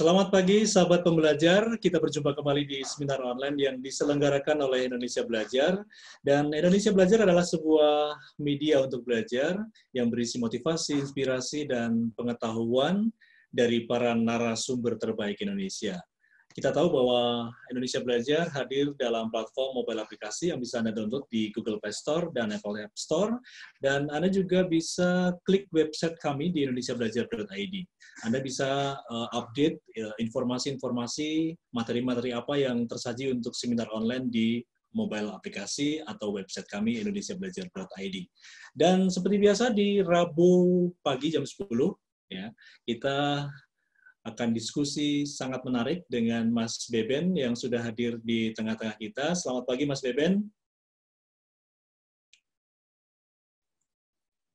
Selamat pagi, sahabat pembelajar. Kita berjumpa kembali di seminar online yang diselenggarakan oleh Indonesia Belajar. Dan Indonesia Belajar adalah sebuah media untuk belajar yang berisi motivasi, inspirasi, dan pengetahuan dari para narasumber terbaik Indonesia. Kita tahu bahwa Indonesia Belajar hadir dalam platform mobile aplikasi yang bisa Anda download di Google Play Store dan Apple App Store. Dan Anda juga bisa klik website kami di indonesiabelajar.id. Anda bisa uh, update eh, informasi-informasi, materi-materi apa yang tersaji untuk seminar online di mobile aplikasi atau website kami indonesiabelajar.id. Dan seperti biasa di Rabu pagi jam 10 ya, kita akan diskusi sangat menarik dengan Mas Beben yang sudah hadir di tengah-tengah kita. Selamat pagi Mas Beben.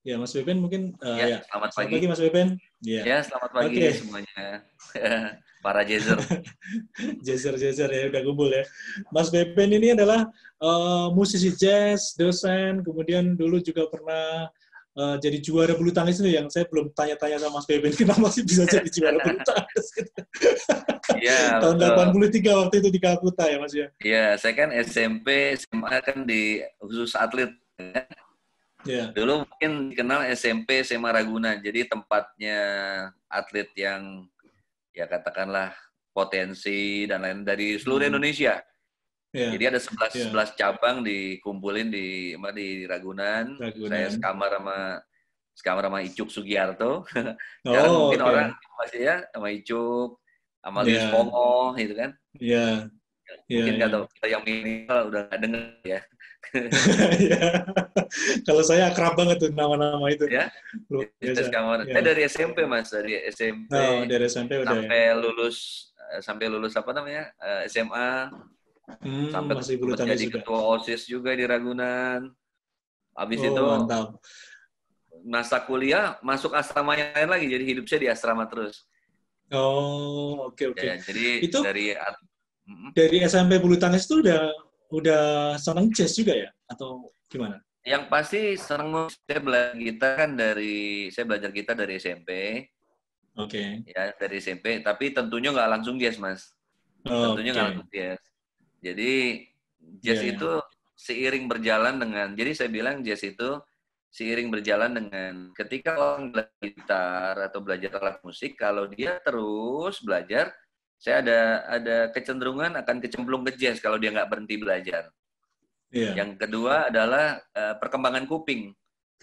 Ya, Mas Beben mungkin uh, ya, selamat, selamat pagi. pagi Mas Beben. Ya, ya selamat pagi okay. semuanya. Para Jazer. Jazer Jazer ya udah kumpul ya. Mas Beben ini adalah uh, musisi jazz, dosen, kemudian dulu juga pernah uh, jadi juara bulu tangkis itu yang saya belum tanya-tanya sama Mas Beben kenapa sih bisa jadi juara bulu tangkis gitu. Iya. Tahun betul. 83 waktu itu di Kalkuta ya Mas ya. Iya, saya kan SMP, SMA kan di khusus atlet. Ya. Yeah. Dulu mungkin dikenal SMP SMA Ragunan, jadi tempatnya atlet yang ya katakanlah potensi dan lain dari seluruh hmm. Indonesia. Yeah. Jadi ada 11 yeah. 11 cabang dikumpulin di di Ragunan. Ragunan. Saya sekamar sama sekamar sama Icuk Sugiarto. Sekarang oh, mungkin okay. orang masih ya sama Icuk, sama yeah. Lius Pongo gitu kan. Iya. Yeah. Mungkin yeah, yeah. kita yang minimal udah nggak dengar ya. Iya. Kalau saya akrab banget tuh nama-nama itu. Ya. Itu sekamar. Ya. Eh dari SMP Mas, dari SMP. Oh, dari SMP udah sampai ya. lulus eh, sampai lulus apa namanya? Eh, SMA Hmm, sampai masih bulu jadi juga. ketua OSIS juga di Ragunan. Habis oh, itu mantap. masa kuliah masuk asrama yang lain lagi, jadi hidup saya di asrama terus. Oh, oke okay, oke. Okay. Ya, jadi itu dari dari SMP bulu tangkis itu udah udah seneng jazz juga ya atau gimana? Yang pasti seneng saya belajar kita kan dari saya belajar kita dari SMP. Oke. Okay. Ya dari SMP, tapi tentunya nggak langsung jazz mas. Oh, tentunya nggak okay. langsung jazz. Jadi jazz yeah, itu seiring berjalan dengan jadi saya bilang jazz itu seiring berjalan dengan ketika orang belajar gitar atau belajar alat musik kalau dia terus belajar saya ada ada kecenderungan akan kecemplung ke jazz kalau dia nggak berhenti belajar. Yeah. Yang kedua adalah uh, perkembangan kuping.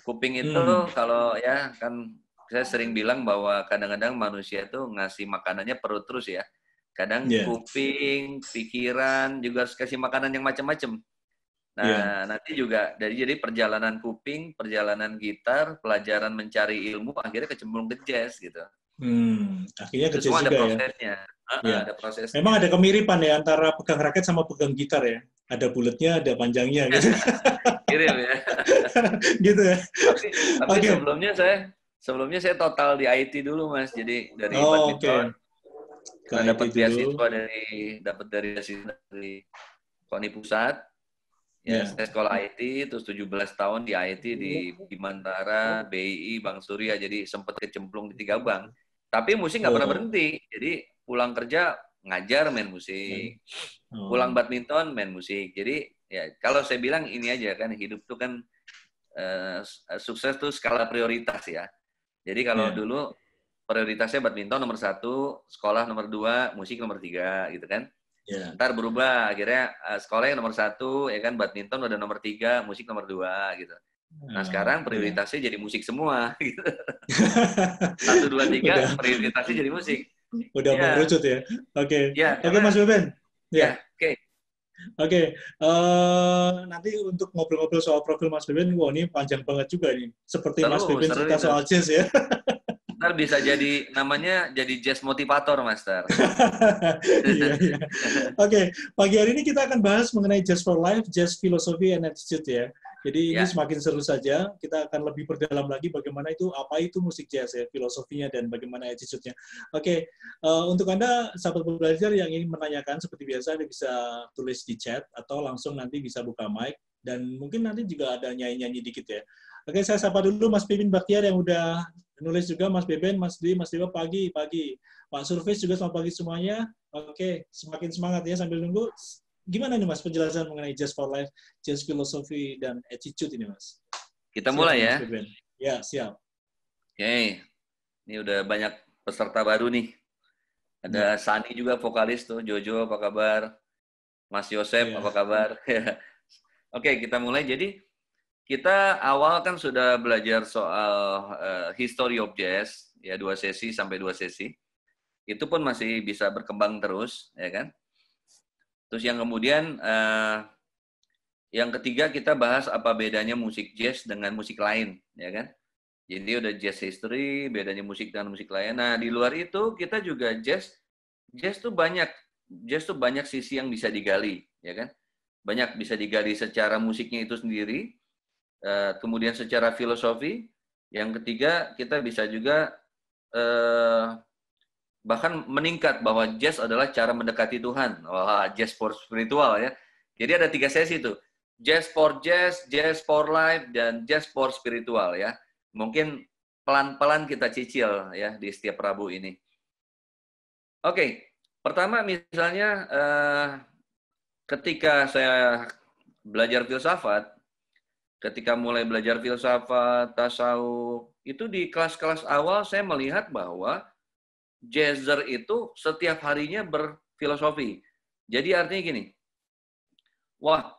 Kuping itu hmm. kalau ya kan saya sering bilang bahwa kadang-kadang manusia itu ngasih makanannya perut terus ya. Kadang yeah. kuping, pikiran juga harus kasih makanan yang macam-macam. Nah, yeah. nanti juga dari jadi perjalanan kuping, perjalanan gitar, pelajaran mencari ilmu, akhirnya kecemplung ke jazz gitu. Hmm, akhirnya ke jazz juga ada ya? prosesnya. ya. Uh, yeah. Ada prosesnya. Memang ada kemiripan ya antara pegang raket sama pegang gitar ya. Ada bulatnya, ada panjangnya gitu. Kirim ya. gitu ya. Tapi, tapi okay. sebelumnya saya sebelumnya saya total di IT dulu mas. Jadi dari oh, badminton, okay karena dapat beasiswa dari dapat dari dari KONI pusat. Ya, yeah. saya sekolah IT, terus 17 tahun di IT di Bimantara, BI, Bank Surya, jadi sempat kecemplung di tiga bank. Tapi musik nggak oh. pernah berhenti. Jadi pulang kerja ngajar main musik, oh. pulang badminton main musik. Jadi ya kalau saya bilang ini aja kan hidup tuh kan uh, sukses tuh skala prioritas ya. Jadi kalau yeah. dulu prioritasnya badminton nomor satu, sekolah nomor dua, musik nomor tiga, gitu kan? Yeah. Ntar berubah, akhirnya uh, sekolah yang nomor satu, ya kan badminton udah nomor tiga, musik nomor dua, gitu. Nah sekarang iya. prioritasnya yeah. jadi musik semua, gitu. Satu, dua, tiga, prioritasnya jadi musik. Udah yeah. mengerucut ya? Oke. Okay. Yeah, Oke okay, Mas Beben. Ya. Yeah. Oke. Okay. Oke, okay. uh, eh, nanti untuk ngobrol-ngobrol soal profil Mas Beben, wah ini panjang banget juga nih. Seperti seru, Mas Beben cerita soal jazz ya. Ntar bisa jadi namanya jadi jazz motivator, Master. iya, iya. Oke, okay. pagi hari ini kita akan bahas mengenai jazz for life, jazz philosophy and attitude ya. Jadi ya. ini semakin seru saja. Kita akan lebih berdalam lagi bagaimana itu apa itu musik jazz ya, filosofinya dan bagaimana attitude-nya. Oke, okay. uh, eh, untuk anda sahabat belajar yang ingin menanyakan seperti biasa, anda bisa tulis di chat atau langsung nanti bisa buka mic dan mungkin nanti juga ada nyanyi-nyanyi dikit ya. Oke, saya sapa dulu Mas Pipin Baktiar yang udah Nulis juga Mas Beben, Mas Di, Mas Dewa pagi, pagi. Pak Surface juga selamat pagi semuanya. Oke, semakin semangat ya sambil nunggu. Gimana nih Mas penjelasan mengenai Jazz for Life, Jazz Philosophy, dan Attitude ini Mas? Kita siap, mulai ya. Ya, siap. Oke, ini udah banyak peserta baru nih. Ada ya. Sani juga vokalis tuh, Jojo apa kabar? Mas Yosep ya. apa kabar? Oke, kita mulai. Jadi kita awal kan sudah belajar soal uh, history of jazz, ya dua sesi sampai dua sesi. Itu pun masih bisa berkembang terus, ya kan? Terus yang kemudian uh, yang ketiga kita bahas apa bedanya musik jazz dengan musik lain, ya kan? Jadi udah jazz history, bedanya musik dengan musik lain. Nah, di luar itu kita juga jazz jazz tuh banyak jazz tuh banyak sisi yang bisa digali, ya kan? Banyak bisa digali secara musiknya itu sendiri, Eh, kemudian secara filosofi, yang ketiga kita bisa juga uh, bahkan meningkat bahwa jazz adalah cara mendekati Tuhan. Wah, jazz for spiritual ya. Jadi ada tiga sesi itu. Jazz for jazz, jazz for life, dan jazz for spiritual ya. Mungkin pelan-pelan kita cicil ya di setiap Rabu ini. Oke, pertama misalnya uh, ketika saya belajar filsafat, ketika mulai belajar filsafat, tasawuf, itu di kelas-kelas awal saya melihat bahwa jazzer itu setiap harinya berfilosofi. Jadi artinya gini, wah,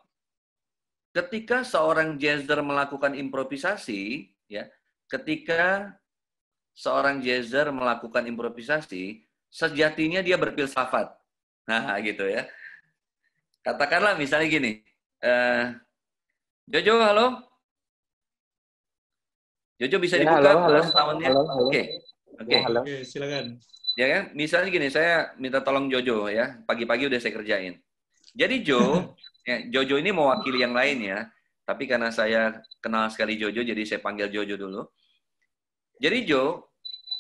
ketika seorang jazzer melakukan improvisasi, ya, ketika seorang jazzer melakukan improvisasi, sejatinya dia berfilsafat. Nah, gitu ya. Katakanlah misalnya gini, eh, Jojo, halo. Jojo bisa ya, dibuka halo, halo, tahunnya? Oke. Oke. Ya, Oke, silakan. Ya kan? Misalnya gini, saya minta tolong Jojo ya. Pagi-pagi udah saya kerjain. Jadi Jo, ya, Jojo ini mewakili yang lain ya. Tapi karena saya kenal sekali Jojo, jadi saya panggil Jojo dulu. Jadi Jo,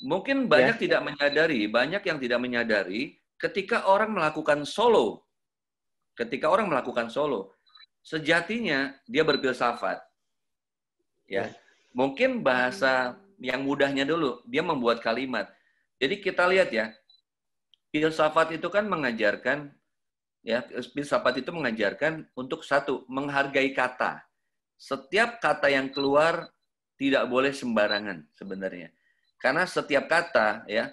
mungkin banyak ya. tidak menyadari, banyak yang tidak menyadari ketika orang melakukan solo. Ketika orang melakukan solo, sejatinya dia berfilsafat. Ya. ya. Mungkin bahasa yang mudahnya dulu, dia membuat kalimat. Jadi kita lihat ya, filsafat itu kan mengajarkan ya, filsafat itu mengajarkan untuk satu, menghargai kata. Setiap kata yang keluar tidak boleh sembarangan sebenarnya. Karena setiap kata ya,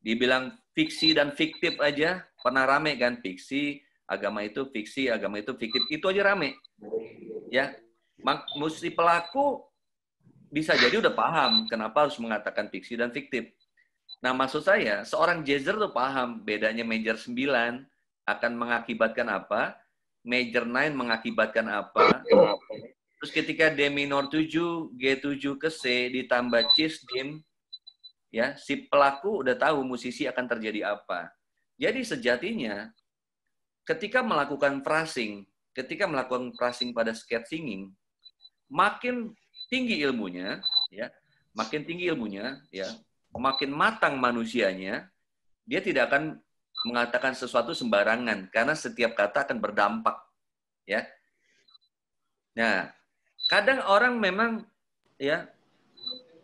dibilang fiksi dan fiktif aja pernah rame kan fiksi agama itu fiksi, agama itu fiktif, itu aja rame. Ya, mesti pelaku bisa jadi udah paham kenapa harus mengatakan fiksi dan fiktif. Nah, maksud saya, seorang jazzer tuh paham bedanya major 9 akan mengakibatkan apa, major 9 mengakibatkan apa. Terus ketika D minor 7, G7 ke C ditambah cis dim, ya, si pelaku udah tahu musisi akan terjadi apa. Jadi sejatinya ketika melakukan phrasing, ketika melakukan phrasing pada sketching, makin tinggi ilmunya, ya, makin tinggi ilmunya, ya, makin matang manusianya, dia tidak akan mengatakan sesuatu sembarangan karena setiap kata akan berdampak, ya. Nah, kadang orang memang ya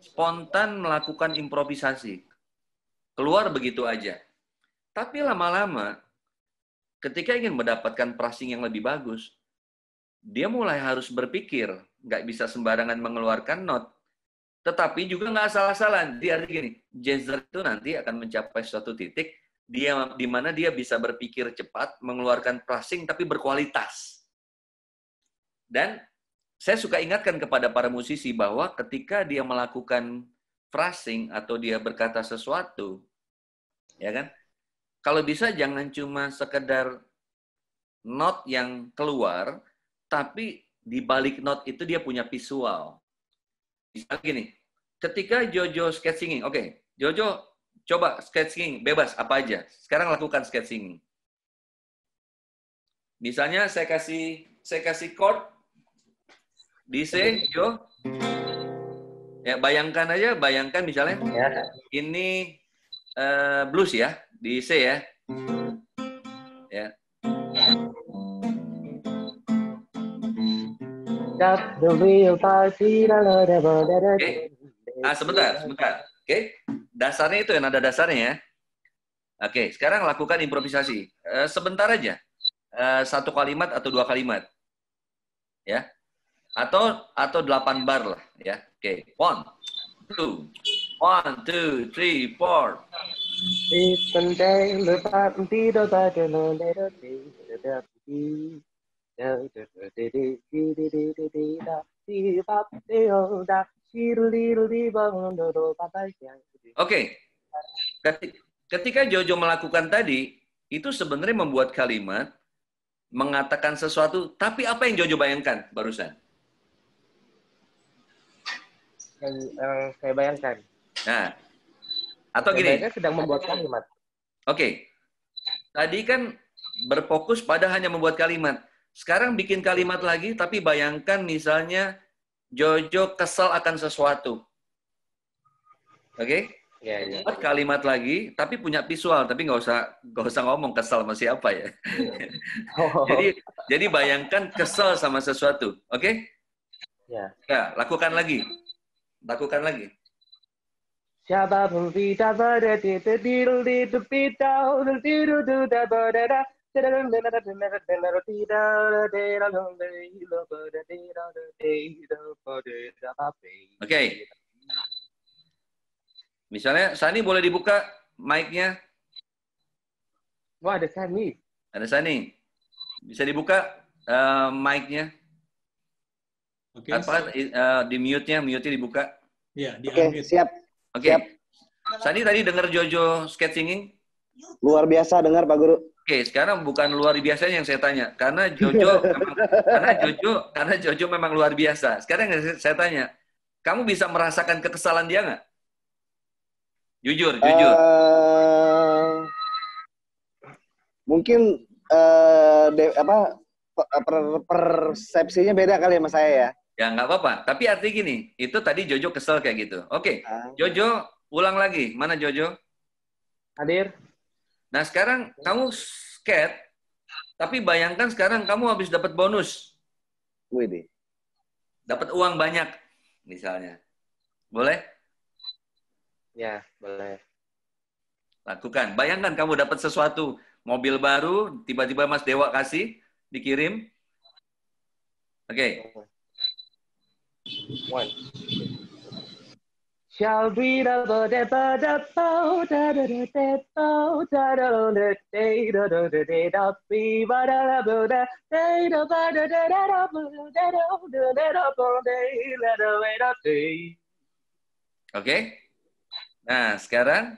spontan melakukan improvisasi. Keluar begitu aja. Tapi lama-lama ketika ingin mendapatkan pricing yang lebih bagus, dia mulai harus berpikir, nggak bisa sembarangan mengeluarkan not, tetapi juga nggak salah-salah. Dia artinya gini, itu nanti akan mencapai suatu titik dia di mana dia bisa berpikir cepat, mengeluarkan pricing tapi berkualitas. Dan saya suka ingatkan kepada para musisi bahwa ketika dia melakukan phrasing atau dia berkata sesuatu, ya kan? Kalau bisa jangan cuma sekedar not yang keluar, tapi di balik not itu dia punya visual. Misalnya gini, ketika Jojo sketching, oke, okay, Jojo coba sketching bebas apa aja. Sekarang lakukan sketching. Misalnya saya kasih saya kasih chord di C, Jo. Ya, bayangkan aja, bayangkan misalnya ya. ini uh, blues ya di C ya. Ya. Oke. Ah, sebentar, sebentar. Oke, dasarnya itu yang ada dasarnya ya. Oke, sekarang lakukan improvisasi. Uh, sebentar aja. Uh, satu kalimat atau dua kalimat. Ya. Atau atau delapan bar lah ya. Oke, one, two, one, two, three, four. Oke, ketika Jojo melakukan tadi, itu sebenarnya membuat kalimat mengatakan sesuatu, tapi apa yang Jojo bayangkan barusan? Yang saya bayangkan. Nah, atau gini. sedang membuat kalimat. Oke. Tadi kan berfokus pada hanya membuat kalimat. Sekarang bikin kalimat lagi, tapi bayangkan misalnya Jojo kesel akan sesuatu. Oke? Okay? Ya, ya. kalimat lagi, tapi punya visual, tapi nggak usah nggak usah ngomong kesel sama siapa ya. Oh. jadi jadi bayangkan kesel sama sesuatu, oke? Okay? Ya. Ya, lakukan lagi, lakukan lagi. Oke. Okay. Misalnya, Sani boleh dibuka mic-nya? Wah, ada Sani. Ada Sani. Bisa dibuka uh, mic-nya? Oke. Okay. Apa, uh, di mute-nya, mute-nya dibuka. Iya, di Oke, okay, siap. Oke. Okay. Sani tadi dengar Jojo sketch singing? Luar biasa dengar Pak Guru. Oke, sekarang bukan luar biasa yang saya tanya, karena Jojo, memang, karena Jojo, karena Jojo memang luar biasa. Sekarang yang saya tanya, kamu bisa merasakan kekesalan dia nggak? Jujur, jujur. Uh, mungkin uh, de, apa per, persepsinya beda kali ya sama saya ya. Ya nggak apa-apa. Tapi arti gini, itu tadi Jojo kesel kayak gitu. Oke, uh. Jojo ulang lagi. Mana Jojo? Hadir. Nah sekarang kamu skate, tapi bayangkan sekarang kamu habis dapat bonus. Wih Dapat uang banyak, misalnya. Boleh? Ya, boleh. Lakukan. Bayangkan kamu dapat sesuatu, mobil baru, tiba-tiba Mas Dewa kasih, dikirim. Oke. Okay. One. Shall we da ba da ba da ba da da da da ba da da da da da da da da da be ba da da ba da da da ba da da da da ba da da da da da ba da da da da da Oke. Nah, sekarang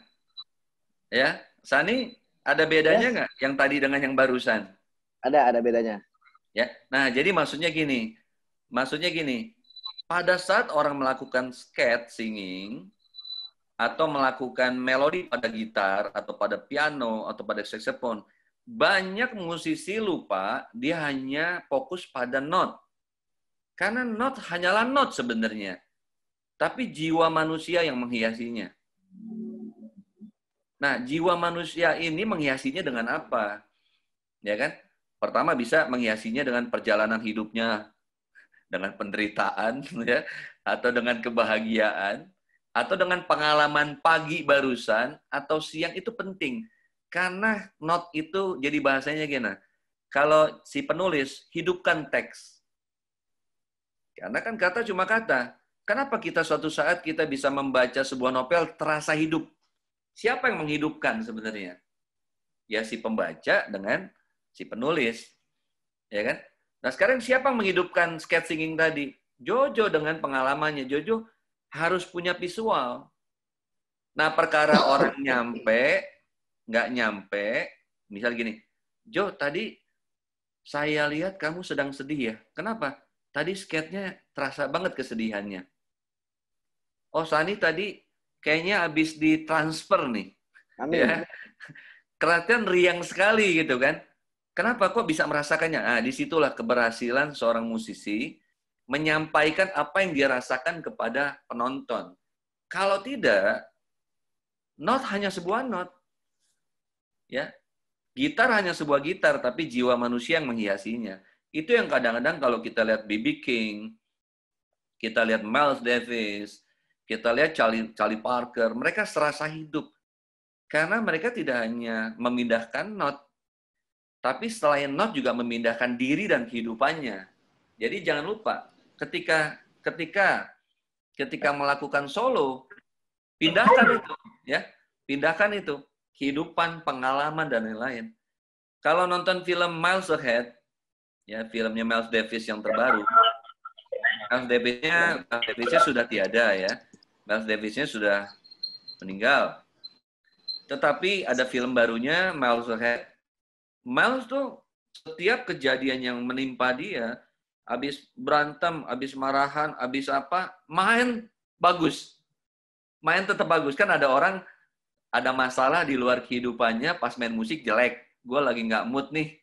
ya, Sani ada bedanya nggak yes. yang tadi dengan yang barusan? Ada, ada bedanya. Ya. Nah, jadi maksudnya gini. Maksudnya gini, pada saat orang melakukan skate singing atau melakukan melodi pada gitar atau pada piano atau pada saxophone, banyak musisi lupa dia hanya fokus pada not. Karena not hanyalah not sebenarnya. Tapi jiwa manusia yang menghiasinya. Nah, jiwa manusia ini menghiasinya dengan apa? Ya kan? Pertama bisa menghiasinya dengan perjalanan hidupnya, dengan penderitaan ya atau dengan kebahagiaan atau dengan pengalaman pagi barusan atau siang itu penting. Karena not itu jadi bahasanya gini kalau si penulis hidupkan teks. Karena kan kata cuma kata kenapa kita suatu saat kita bisa membaca sebuah novel terasa hidup? Siapa yang menghidupkan sebenarnya? Ya si pembaca dengan si penulis ya kan Nah sekarang siapa yang menghidupkan sketch singing tadi? Jojo dengan pengalamannya. Jojo harus punya visual. Nah perkara orang nyampe, nggak nyampe, misal gini, Jo tadi saya lihat kamu sedang sedih ya. Kenapa? Tadi sketnya terasa banget kesedihannya. Oh Sani tadi kayaknya habis ditransfer nih. Amin. Ya. Kelihatan riang sekali gitu kan. Kenapa kok bisa merasakannya? Nah, di situlah keberhasilan seorang musisi menyampaikan apa yang dia rasakan kepada penonton. Kalau tidak, not hanya sebuah not. Ya. Gitar hanya sebuah gitar, tapi jiwa manusia yang menghiasinya. Itu yang kadang-kadang kalau kita lihat B.B. King, kita lihat Miles Davis, kita lihat Charlie, Charlie Parker, mereka serasa hidup. Karena mereka tidak hanya memindahkan not, tapi selain not juga memindahkan diri dan kehidupannya. Jadi jangan lupa, ketika ketika ketika melakukan solo, pindahkan itu, ya, pindahkan itu kehidupan, pengalaman dan lain-lain. Kalau nonton film Miles Ahead, ya filmnya Miles Davis yang terbaru, Miles Davisnya Miles Davisnya sudah tiada ya, Miles Davisnya sudah meninggal. Tetapi ada film barunya Miles Ahead. Miles tuh setiap kejadian yang menimpa dia, habis berantem, habis marahan, habis apa, main bagus. Main tetap bagus. Kan ada orang ada masalah di luar kehidupannya pas main musik jelek. Gue lagi nggak mood nih.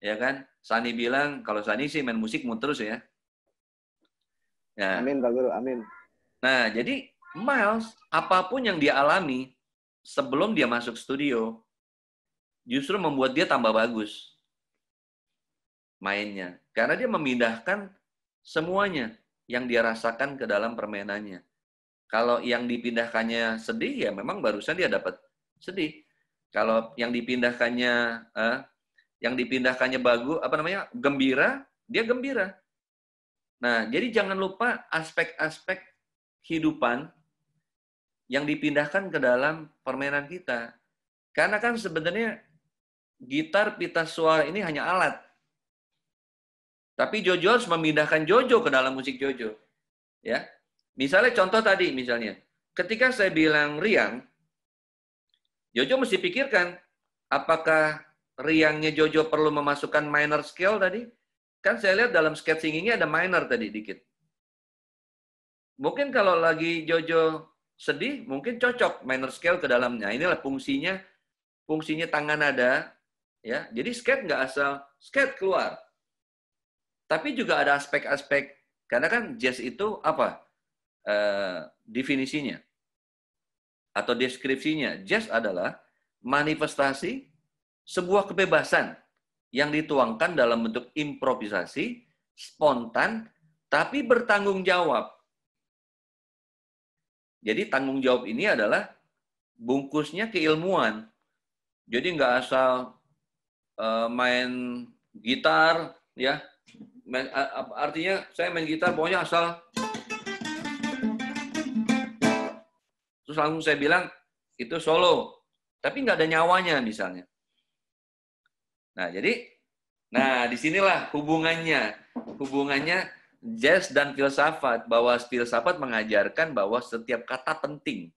Ya kan? Sani bilang, kalau Sani sih main musik mood terus ya. ya. Amin, Pak Guru. Amin. Nah, jadi Miles, apa pun yang dia alami, sebelum dia masuk studio, justru membuat dia tambah bagus mainnya. Karena dia memindahkan semuanya yang dia rasakan ke dalam permainannya. Kalau yang dipindahkannya sedih, ya memang barusan dia dapat sedih. Kalau yang dipindahkannya eh, yang dipindahkannya bagus, apa namanya, gembira, dia gembira. Nah, jadi jangan lupa aspek-aspek kehidupan yang dipindahkan ke dalam permainan kita. Karena kan sebenarnya gitar pita suara ini hanya alat. Tapi Jojo harus memindahkan Jojo ke dalam musik Jojo. Ya. Misalnya contoh tadi misalnya, ketika saya bilang riang, Jojo mesti pikirkan apakah riangnya Jojo perlu memasukkan minor scale tadi? Kan saya lihat dalam sketching ini ada minor tadi dikit. Mungkin kalau lagi Jojo sedih mungkin cocok minor scale ke dalamnya. Inilah fungsinya fungsinya tangan ada ya. Jadi skate nggak asal skate keluar. Tapi juga ada aspek-aspek karena kan jazz itu apa? Uh, definisinya atau deskripsinya. Jazz adalah manifestasi sebuah kebebasan yang dituangkan dalam bentuk improvisasi, spontan, tapi bertanggung jawab. Jadi tanggung jawab ini adalah bungkusnya keilmuan. Jadi nggak asal uh, main gitar, ya. Main, artinya saya main gitar, pokoknya asal terus langsung saya bilang itu solo, tapi nggak ada nyawanya misalnya. Nah jadi, nah di sinilah hubungannya, hubungannya jazz dan filsafat bahwa filsafat mengajarkan bahwa setiap kata penting.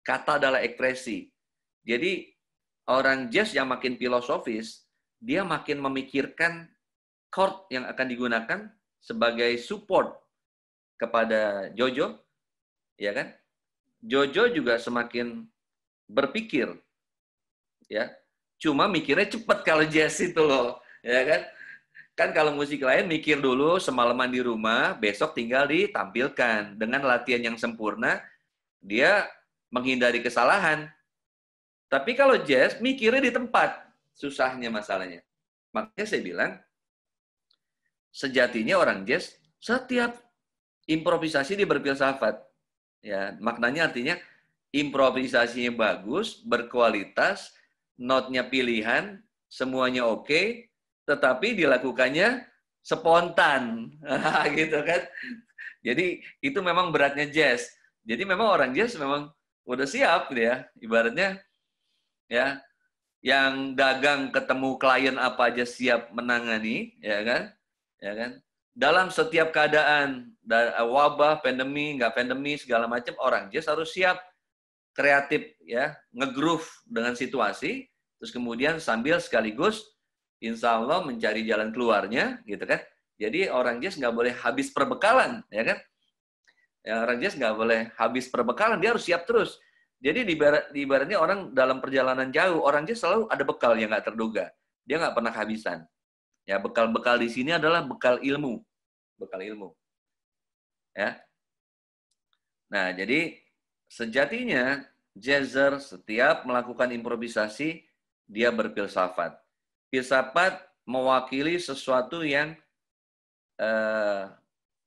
Kata adalah ekspresi. Jadi orang jazz yang makin filosofis, dia makin memikirkan chord yang akan digunakan sebagai support kepada Jojo, ya kan? Jojo juga semakin berpikir, ya. Cuma mikirnya cepat kalau jazz itu loh, ya kan? Kan kalau musik lain mikir dulu semalaman di rumah, besok tinggal ditampilkan. Dengan latihan yang sempurna, dia menghindari kesalahan. Tapi kalau jazz, mikirnya di tempat. Susahnya masalahnya. Makanya saya bilang, sejatinya orang jazz, setiap improvisasi dia berfilsafat. Ya, maknanya artinya improvisasinya bagus, berkualitas, notnya pilihan, semuanya oke, okay, tetapi dilakukannya spontan gitu kan jadi itu memang beratnya jazz jadi memang orang jazz memang udah siap ya ibaratnya ya yang dagang ketemu klien apa aja siap menangani ya kan ya kan dalam setiap keadaan wabah pandemi nggak pandemi segala macam orang jazz harus siap kreatif ya ngegroove dengan situasi terus kemudian sambil sekaligus insya Allah mencari jalan keluarnya, gitu kan. Jadi orang jazz nggak boleh habis perbekalan, ya kan? Ya, orang jazz nggak boleh habis perbekalan, dia harus siap terus. Jadi di, barat, di ibaratnya orang dalam perjalanan jauh, orang jazz selalu ada bekal yang nggak terduga. Dia nggak pernah kehabisan. Ya, bekal-bekal di sini adalah bekal ilmu. Bekal ilmu. Ya. Nah, jadi sejatinya jazzer setiap melakukan improvisasi, dia berfilsafat filsafat mewakili sesuatu yang uh,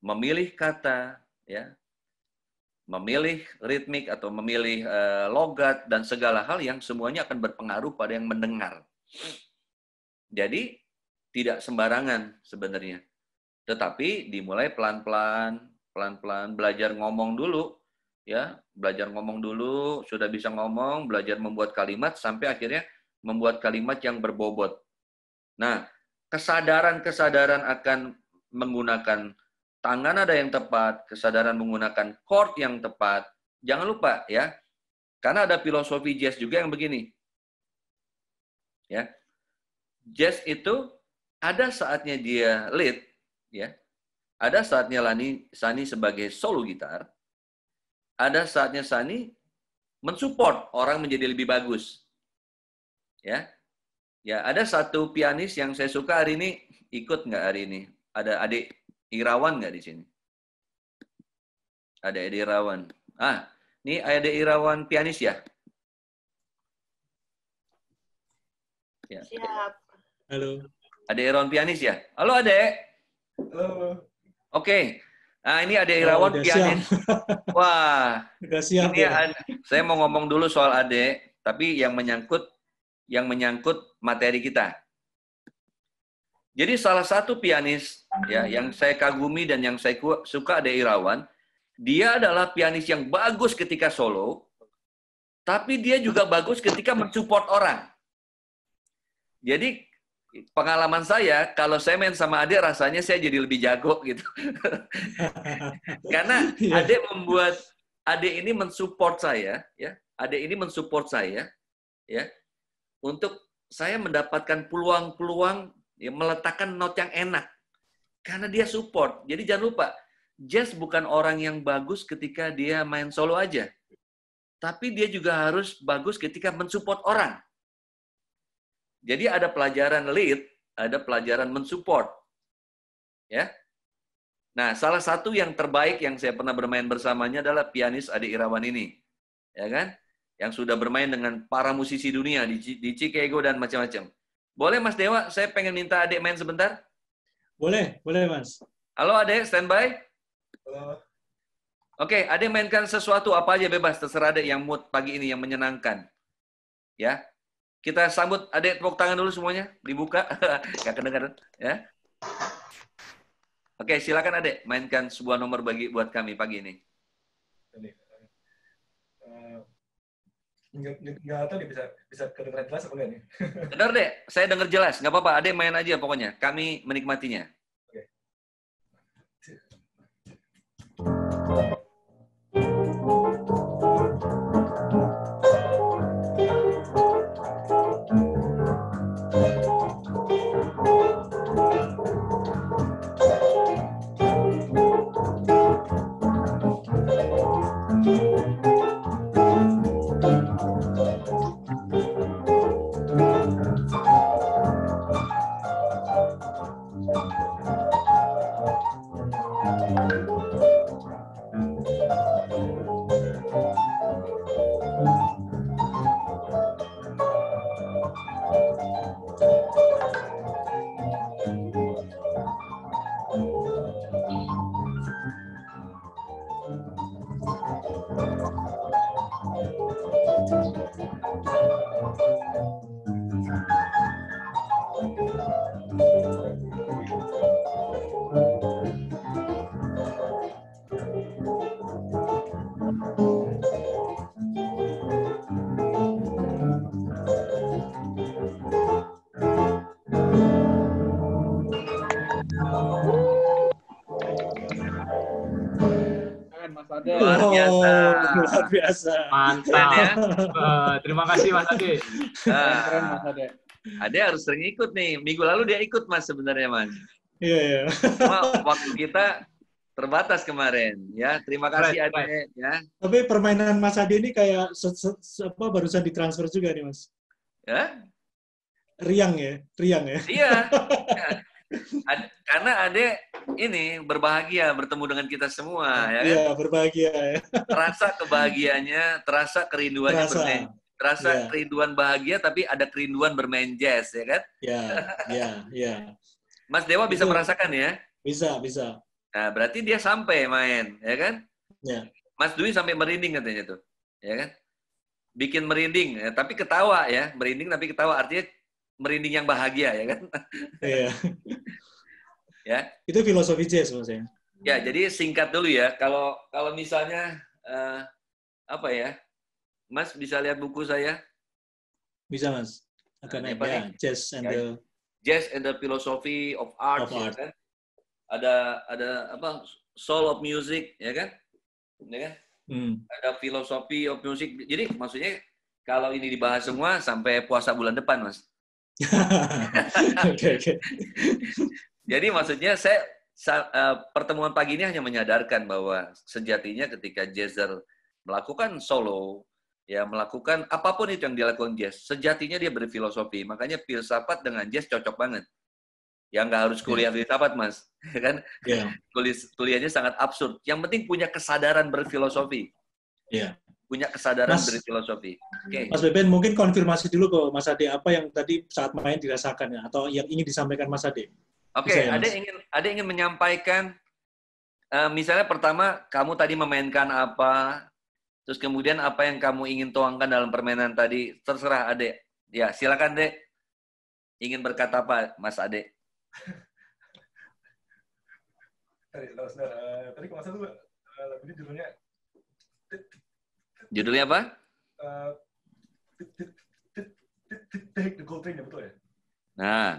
memilih kata, ya, memilih ritmik atau memilih uh, logat dan segala hal yang semuanya akan berpengaruh pada yang mendengar. Jadi tidak sembarangan sebenarnya. Tetapi dimulai pelan-pelan, pelan-pelan belajar ngomong dulu ya, belajar ngomong dulu, sudah bisa ngomong, belajar membuat kalimat sampai akhirnya membuat kalimat yang berbobot. Nah, kesadaran-kesadaran akan menggunakan tangan ada yang tepat, kesadaran menggunakan chord yang tepat. Jangan lupa ya, karena ada filosofi jazz juga yang begini. Ya, jazz itu ada saatnya dia lead, ya, ada saatnya Lani Sani sebagai solo gitar, ada saatnya Sani mensupport orang menjadi lebih bagus. Ya. Ya, ada satu pianis yang saya suka hari ini ikut nggak hari ini? Ada adik Irawan nggak di sini? Ada adik Irawan. Ah, ini ada Irawan pianis ya? Ya. Siap. Halo. Ada Irawan pianis ya? Halo, Adek. Halo. Oke. Nah, ini ada Irawan oh, pianis. Wah. Udah siap ini ya. saya mau ngomong dulu soal Ade, tapi yang menyangkut yang menyangkut materi kita. Jadi salah satu pianis ya yang saya kagumi dan yang saya suka ada Irawan, dia adalah pianis yang bagus ketika solo, tapi dia juga bagus ketika mensupport orang. Jadi pengalaman saya, kalau saya main sama adik rasanya saya jadi lebih jago gitu. Karena iya. adik membuat adik ini mensupport saya, ya. Adik ini mensupport saya, ya, untuk saya mendapatkan peluang-peluang ya, meletakkan not yang enak. Karena dia support. Jadi jangan lupa, jazz bukan orang yang bagus ketika dia main solo aja. Tapi dia juga harus bagus ketika mensupport orang. Jadi ada pelajaran lead, ada pelajaran mensupport. Ya. Nah, salah satu yang terbaik yang saya pernah bermain bersamanya adalah pianis Adi Irawan ini. Ya kan? Yang sudah bermain dengan para musisi dunia di, di Chicago dan macam-macam. Boleh Mas Dewa, saya pengen minta adik main sebentar? Boleh, boleh Mas. Halo adik, standby? Halo. Oke, adik mainkan sesuatu apa aja bebas, terserah adik yang mood pagi ini yang menyenangkan. Ya, kita sambut adik tepuk tangan dulu semuanya, dibuka. Gak kedengaran, ya. Oke, silakan adik mainkan sebuah nomor bagi buat kami pagi ini. Nggak tahu nih bisa bisa kedengaran jelas apa enggak nih? Dengar deh, saya dengar jelas. Nggak apa-apa, adek main aja pokoknya. Kami menikmatinya. Biasa. Mantap. ya? uh, terima kasih Mas Ade. Nah, Keren Mas Ade. Ade harus sering ikut nih. Minggu lalu dia ikut Mas sebenarnya Mas. Iya, iya. Cuma waktu kita terbatas kemarin ya. Terima kasih right, Ade right. ya. Tapi permainan Mas Ade ini kayak apa barusan ditransfer juga nih Mas. Ya? Riang ya, riang ya. Iya. karena Ade ini berbahagia bertemu dengan kita semua ya kan? Iya, berbahagia ya. Terasa kebahagiaannya, terasa kerinduannya terasa. bermain. Terasa yeah. kerinduan bahagia tapi ada kerinduan bermain jazz ya kan? Iya, iya, iya. Mas Dewa bisa Itu, merasakan ya? Bisa, bisa. Nah, berarti dia sampai main, ya kan? Ya. Mas Dwi sampai merinding katanya tuh, ya kan? Bikin merinding, ya, tapi ketawa ya, merinding tapi ketawa artinya merinding yang bahagia ya kan? Iya. ya. Itu filosofi jazz maksudnya. Ya, jadi singkat dulu ya. Kalau kalau misalnya uh, apa ya, Mas bisa lihat buku saya? Bisa Mas. Akan nah, ada jazz and ya. the jazz and the philosophy of art, of ya art. kan? Ada ada apa? Soul of music, ya kan? Ya kan? Hmm. Ada filosofi of music. Jadi maksudnya kalau ini dibahas semua sampai puasa bulan depan, Mas. okay, okay. Jadi maksudnya saya uh, pertemuan pagi ini hanya menyadarkan bahwa sejatinya ketika jazzer melakukan solo, ya melakukan apa pun itu yang dilakukan jazz, sejatinya dia berfilosofi. Makanya filsafat dengan jazz cocok banget. Yang nggak harus kuliah yeah. filsafat, Mas. kan? Yeah. Kuliah, kuliahnya sangat absurd. Yang penting punya kesadaran berfilosofi. Yeah punya kesadaran Mas, berfilosofi. Okay. Mas Beben, mungkin konfirmasi dulu ke Mas Ade apa yang tadi saat main dirasakan ya, atau yang ingin disampaikan Mas Ade. Oke, okay, ada ingin ada ingin menyampaikan uh, misalnya pertama kamu tadi memainkan apa, terus kemudian apa yang kamu ingin tuangkan dalam permainan tadi, terserah Ade. Ya, silakan Dek. Ingin berkata apa, Mas Ade? tadi, uh, tadi kalau salah uh, lagu ini judulnya Judulnya apa? Uh, the Gold Train, ya betul ya? Nah,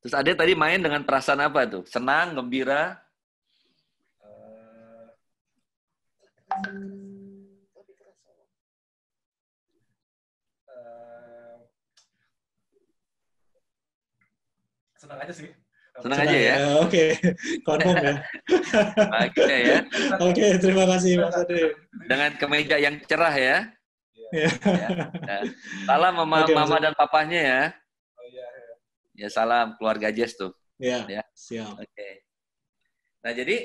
terus Ade tadi main dengan perasaan apa tuh? Senang, gembira? Uh, senang aja sih. Senang, aja ya. Oke, okay. confirm ya. Oke ya. Oke, terima kasih Mas Ade. Dengan kemeja yang cerah ya. ya. ya. Salam mama, okay, mama dan papanya ya. Iya, iya. Ya salam keluarga Jess tuh. Ya, ya. siap. Oke. Okay. Nah jadi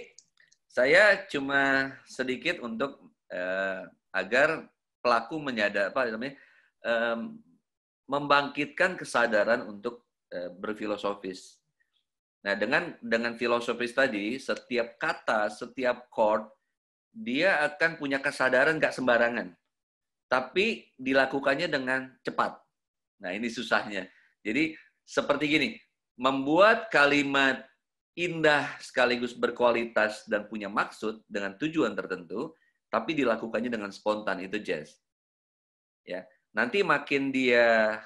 saya cuma sedikit untuk uh, agar pelaku menyadar apa namanya um, membangkitkan kesadaran untuk uh, berfilosofis Nah, dengan dengan filosofis tadi, setiap kata, setiap chord, dia akan punya kesadaran nggak sembarangan. Tapi dilakukannya dengan cepat. Nah, ini susahnya. Jadi, seperti gini, membuat kalimat indah sekaligus berkualitas dan punya maksud dengan tujuan tertentu, tapi dilakukannya dengan spontan, itu jazz. Ya, nanti makin dia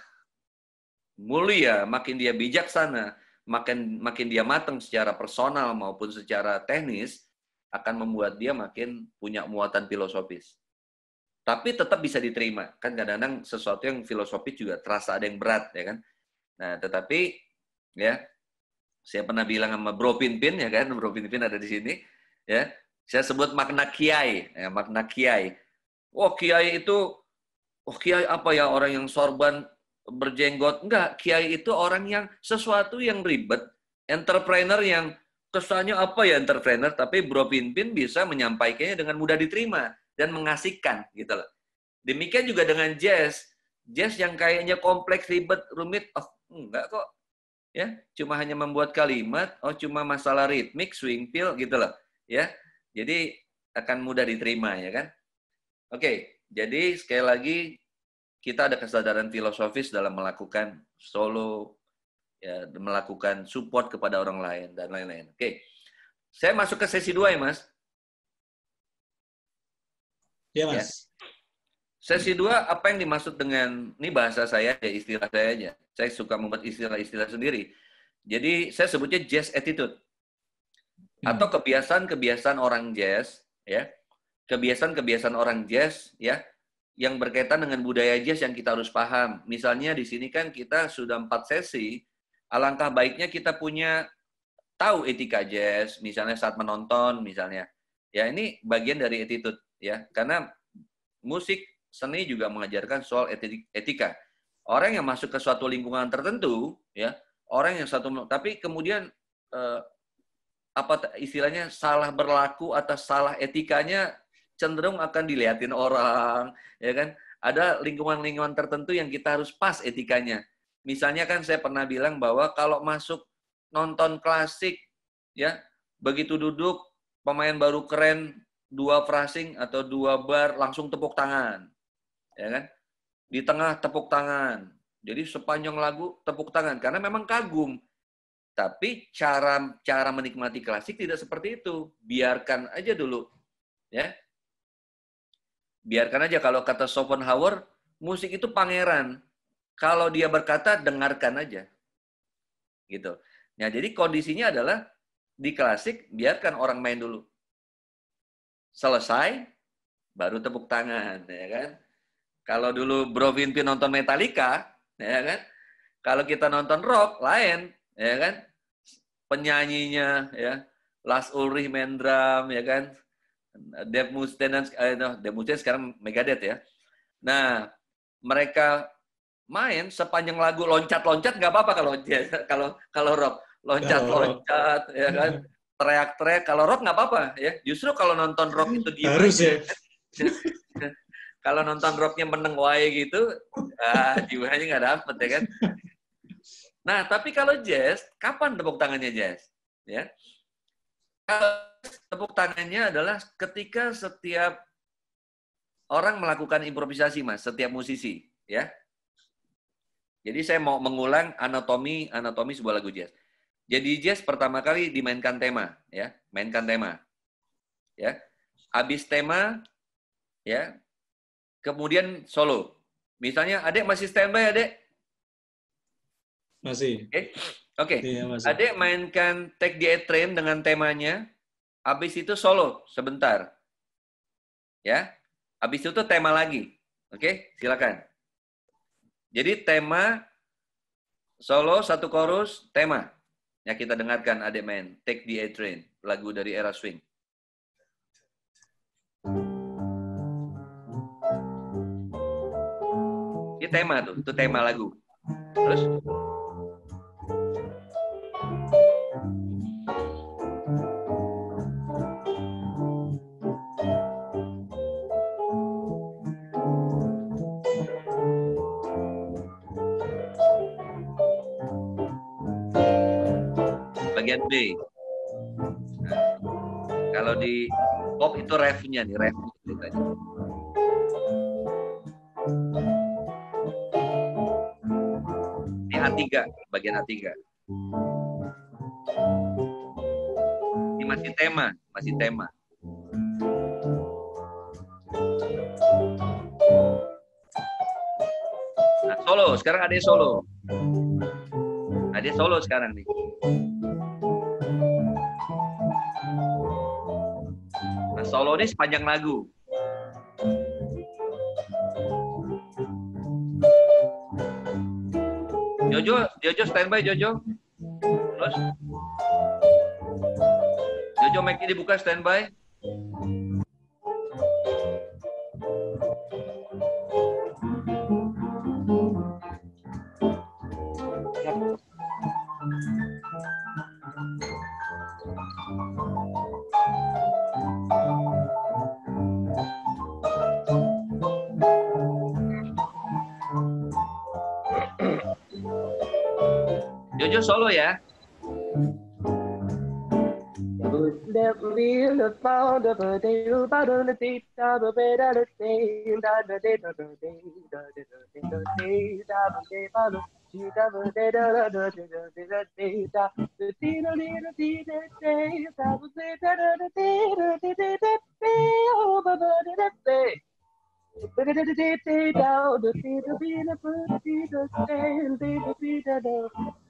mulia, makin dia bijaksana, makin makin dia matang secara personal maupun secara teknis akan membuat dia makin punya muatan filosofis. Tapi tetap bisa diterima. Kan kadang-kadang sesuatu yang filosofis juga terasa ada yang berat ya kan. Nah, tetapi ya saya pernah bilang sama Bro Pinpin ya kan, Bro Pinpin ada di sini ya. Saya sebut makna kiai, ya, makna kiai. Oh, kiai itu oh kiai apa ya orang yang sorban berjenggot. Enggak, kiai itu orang yang sesuatu yang ribet, entrepreneur yang kesannya apa ya entrepreneur, tapi Bro Pinpin bisa menyampaikannya dengan mudah diterima dan mengasihkan gitu loh. Demikian juga dengan jazz. Jazz yang kayaknya kompleks, ribet, rumit, oh enggak kok. Ya, cuma hanya membuat kalimat, oh cuma masalah ritmik, swing feel gitu loh. Ya. Jadi akan mudah diterima ya kan. Oke, jadi sekali lagi kita ada kesadaran filosofis dalam melakukan solo, ya, melakukan support kepada orang lain dan lain-lain. Oke, saya masuk ke sesi dua ya mas. Ya mas. Ya. Sesi dua apa yang dimaksud dengan ini bahasa saya ya istilah saya aja. Saya suka membuat istilah-istilah sendiri. Jadi saya sebutnya jazz attitude hmm. atau kebiasaan-kebiasaan orang jazz ya kebiasaan-kebiasaan orang jazz ya yang berkaitan dengan budaya jazz yang kita harus paham. Misalnya di sini kan kita sudah empat sesi, alangkah baiknya kita punya tahu etika jazz, misalnya saat menonton, misalnya. Ya ini bagian dari attitude ya, karena musik seni juga mengajarkan soal etika. Orang yang masuk ke suatu lingkungan tertentu, ya orang yang satu, tapi kemudian eh, apa istilahnya salah berlaku atau salah etikanya cenderung akan dilihatin orang, ya kan? Ada lingkungan-lingkungan tertentu yang kita harus pas etikanya. Misalnya kan saya pernah bilang bahwa kalau masuk nonton klasik, ya begitu duduk pemain baru keren dua phrasing atau dua bar langsung tepuk tangan. Ya kan? Di tengah tepuk tangan. Jadi sepanjang lagu tepuk tangan karena memang kagum. Tapi cara cara menikmati klasik tidak seperti itu. Biarkan aja dulu. Ya. Biarkan aja kalau kata Schopenhauer, musik itu pangeran. Kalau dia berkata, dengarkan aja. Gitu. Nah, jadi kondisinya adalah di klasik biarkan orang main dulu selesai, baru tepuk tangan, ya kan? Kalau dulu Bro Vinpi nonton Metallica, ya kan? Kalau kita nonton rock, lain, ya kan? Penyanyinya, ya, Lars Ulrich main drum, ya kan? Dave Mustaine, eh, no, Dave Mustaine sekarang Megadeth ya. Nah, mereka main sepanjang lagu loncat-loncat nggak apa-apa kalau kalau kalau rock loncat-loncat ya kan teriak-teriak. Kalau rock nggak apa-apa ya. Justru kalau nonton rock itu dia Harus ya. kalau nonton rocknya meneng wae gitu, ah, jiwanya nggak dapet ya kan. Nah, tapi kalau jazz, kapan tepuk tangannya jazz? Ya. Kalau tepuk tangannya adalah ketika setiap orang melakukan improvisasi, Mas, setiap musisi, ya. Jadi saya mau mengulang anatomi anatomi sebuah lagu jazz. Jadi jazz pertama kali dimainkan tema, ya, mainkan tema, ya. Habis tema, ya, kemudian solo. Misalnya, adek masih standby, adek? Masih. Oke, okay. okay. iya, adek mainkan Take the A Train dengan temanya. Habis itu solo sebentar, ya. Habis itu tema lagi, oke? Okay? Silakan. Jadi tema solo satu chorus tema. Ya kita dengarkan adik main Take the A Train, lagu dari era swing. Tema tuh, itu tema lagu. Terus bagian B. Nah, kalau di pop itu refnya nih, ref A3, bagian A3. Ini masih tema, masih tema. Nah, solo, sekarang ada solo. Ada solo sekarang nih. solo ini sepanjang lagu. Jojo, Jojo standby Jojo. Terus. Jojo mic dibuka standby. Solo ya.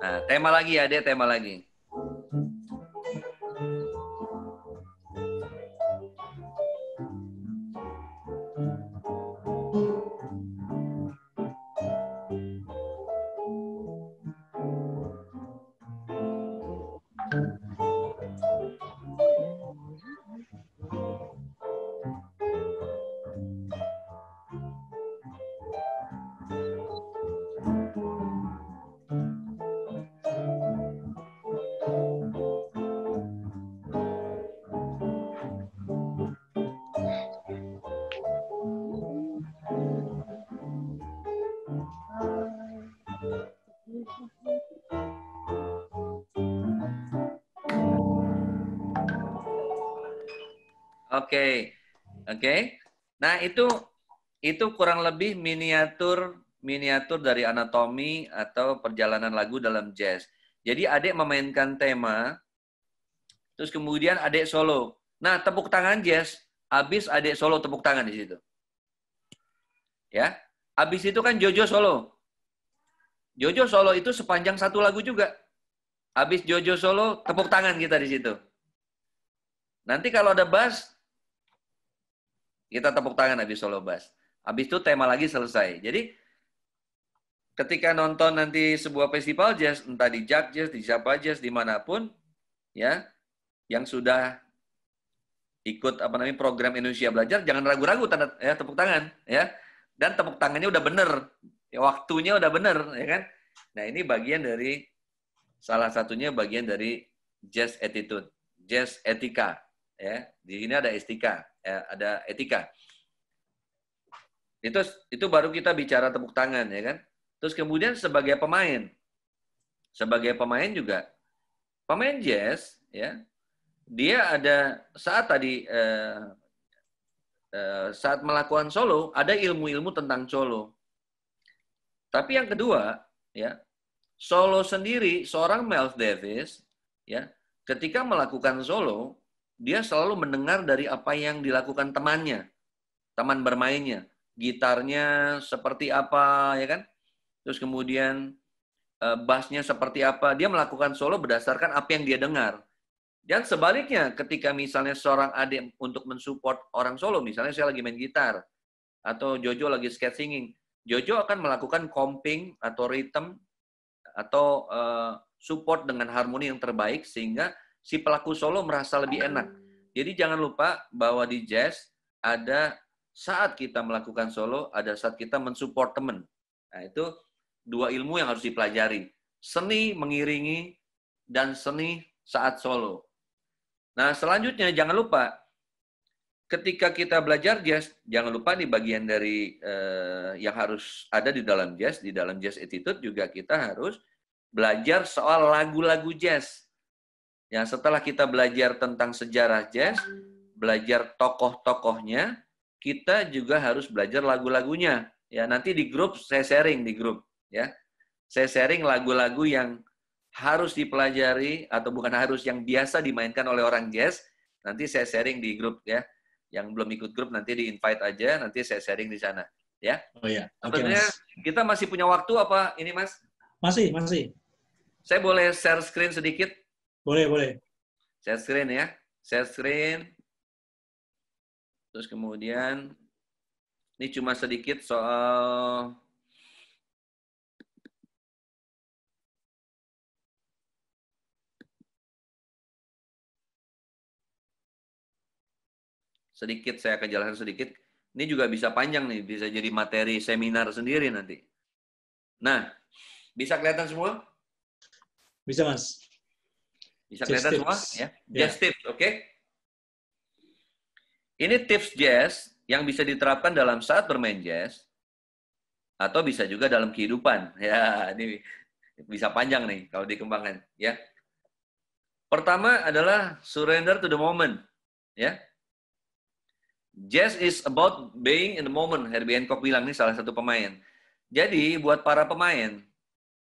Nah, tema lagi ya, dia tema lagi. Oke. Oke. Nah, itu itu kurang lebih miniatur miniatur dari anatomi atau perjalanan lagu dalam jazz. Jadi adik memainkan tema, terus kemudian adik solo. Nah, tepuk tangan jazz, habis adik solo tepuk tangan di situ. Ya, habis itu kan Jojo solo. Jojo solo itu sepanjang satu lagu juga. Habis Jojo solo, tepuk tangan kita di situ. Nanti kalau ada bass, kita tepuk tangan habis solo bass. Habis itu tema lagi selesai. Jadi ketika nonton nanti sebuah festival jazz, entah di Jack Jazz, di siapa Jazz, di mana pun, ya, yang sudah ikut apa namanya program Indonesia Belajar, jangan ragu-ragu tanda ya tepuk tangan, ya, dan tepuk tangannya udah bener, ya, waktunya udah bener, ya kan? Nah ini bagian dari salah satunya bagian dari jazz attitude, jazz etika, ya. Di sini ada etika, ya, ada etika. Itu itu baru kita bicara tepuk tangan ya kan. Terus kemudian sebagai pemain, sebagai pemain juga pemain jazz ya dia ada saat tadi eh, eh, saat melakukan solo ada ilmu-ilmu tentang solo. Tapi yang kedua ya solo sendiri seorang Miles Davis ya ketika melakukan solo dia selalu mendengar dari apa yang dilakukan temannya, teman bermainnya. Gitarnya seperti apa ya kan? Terus kemudian uh, bassnya seperti apa. Dia melakukan solo berdasarkan apa yang dia dengar. Dan sebaliknya ketika misalnya seorang adik untuk mensupport orang solo misalnya saya lagi main gitar atau Jojo lagi skate singing Jojo akan melakukan comping atau rhythm atau uh, support dengan harmoni yang terbaik sehingga si pelaku solo merasa lebih enak jadi jangan lupa bahwa di jazz ada saat kita melakukan solo, ada saat kita mensupport teman. Nah, itu dua ilmu yang harus dipelajari. Seni mengiringi dan seni saat solo. Nah, selanjutnya jangan lupa ketika kita belajar jazz, jangan lupa di bagian dari eh, yang harus ada di dalam jazz, di dalam jazz attitude juga kita harus belajar soal lagu-lagu jazz. Ya, setelah kita belajar tentang sejarah jazz, belajar tokoh-tokohnya, kita juga harus belajar lagu-lagunya. Ya, nanti di grup saya sharing di grup, ya. Saya sharing lagu-lagu yang harus dipelajari atau bukan harus yang biasa dimainkan oleh orang jazz. Nanti saya sharing di grup ya. Yang belum ikut grup nanti di invite aja, nanti saya sharing di sana, ya. Oh iya. Okay, Tentunya kita masih punya waktu apa ini, Mas? Masih, masih. Saya boleh share screen sedikit? Boleh, boleh. Share screen ya. Share screen. Terus kemudian ini cuma sedikit soal sedikit saya akan jelaskan sedikit. Ini juga bisa panjang nih, bisa jadi materi seminar sendiri nanti. Nah, bisa kelihatan semua? Bisa, Mas. Bisa kelihatan semua? Ya. Just yeah. tips, oke? Okay? Ini tips jazz yang bisa diterapkan dalam saat bermain jazz atau bisa juga dalam kehidupan. Ya, ini bisa panjang nih kalau dikembangkan, ya. Pertama adalah surrender to the moment, ya. Jazz is about being in the moment. Herbie Hancock bilang nih salah satu pemain. Jadi buat para pemain,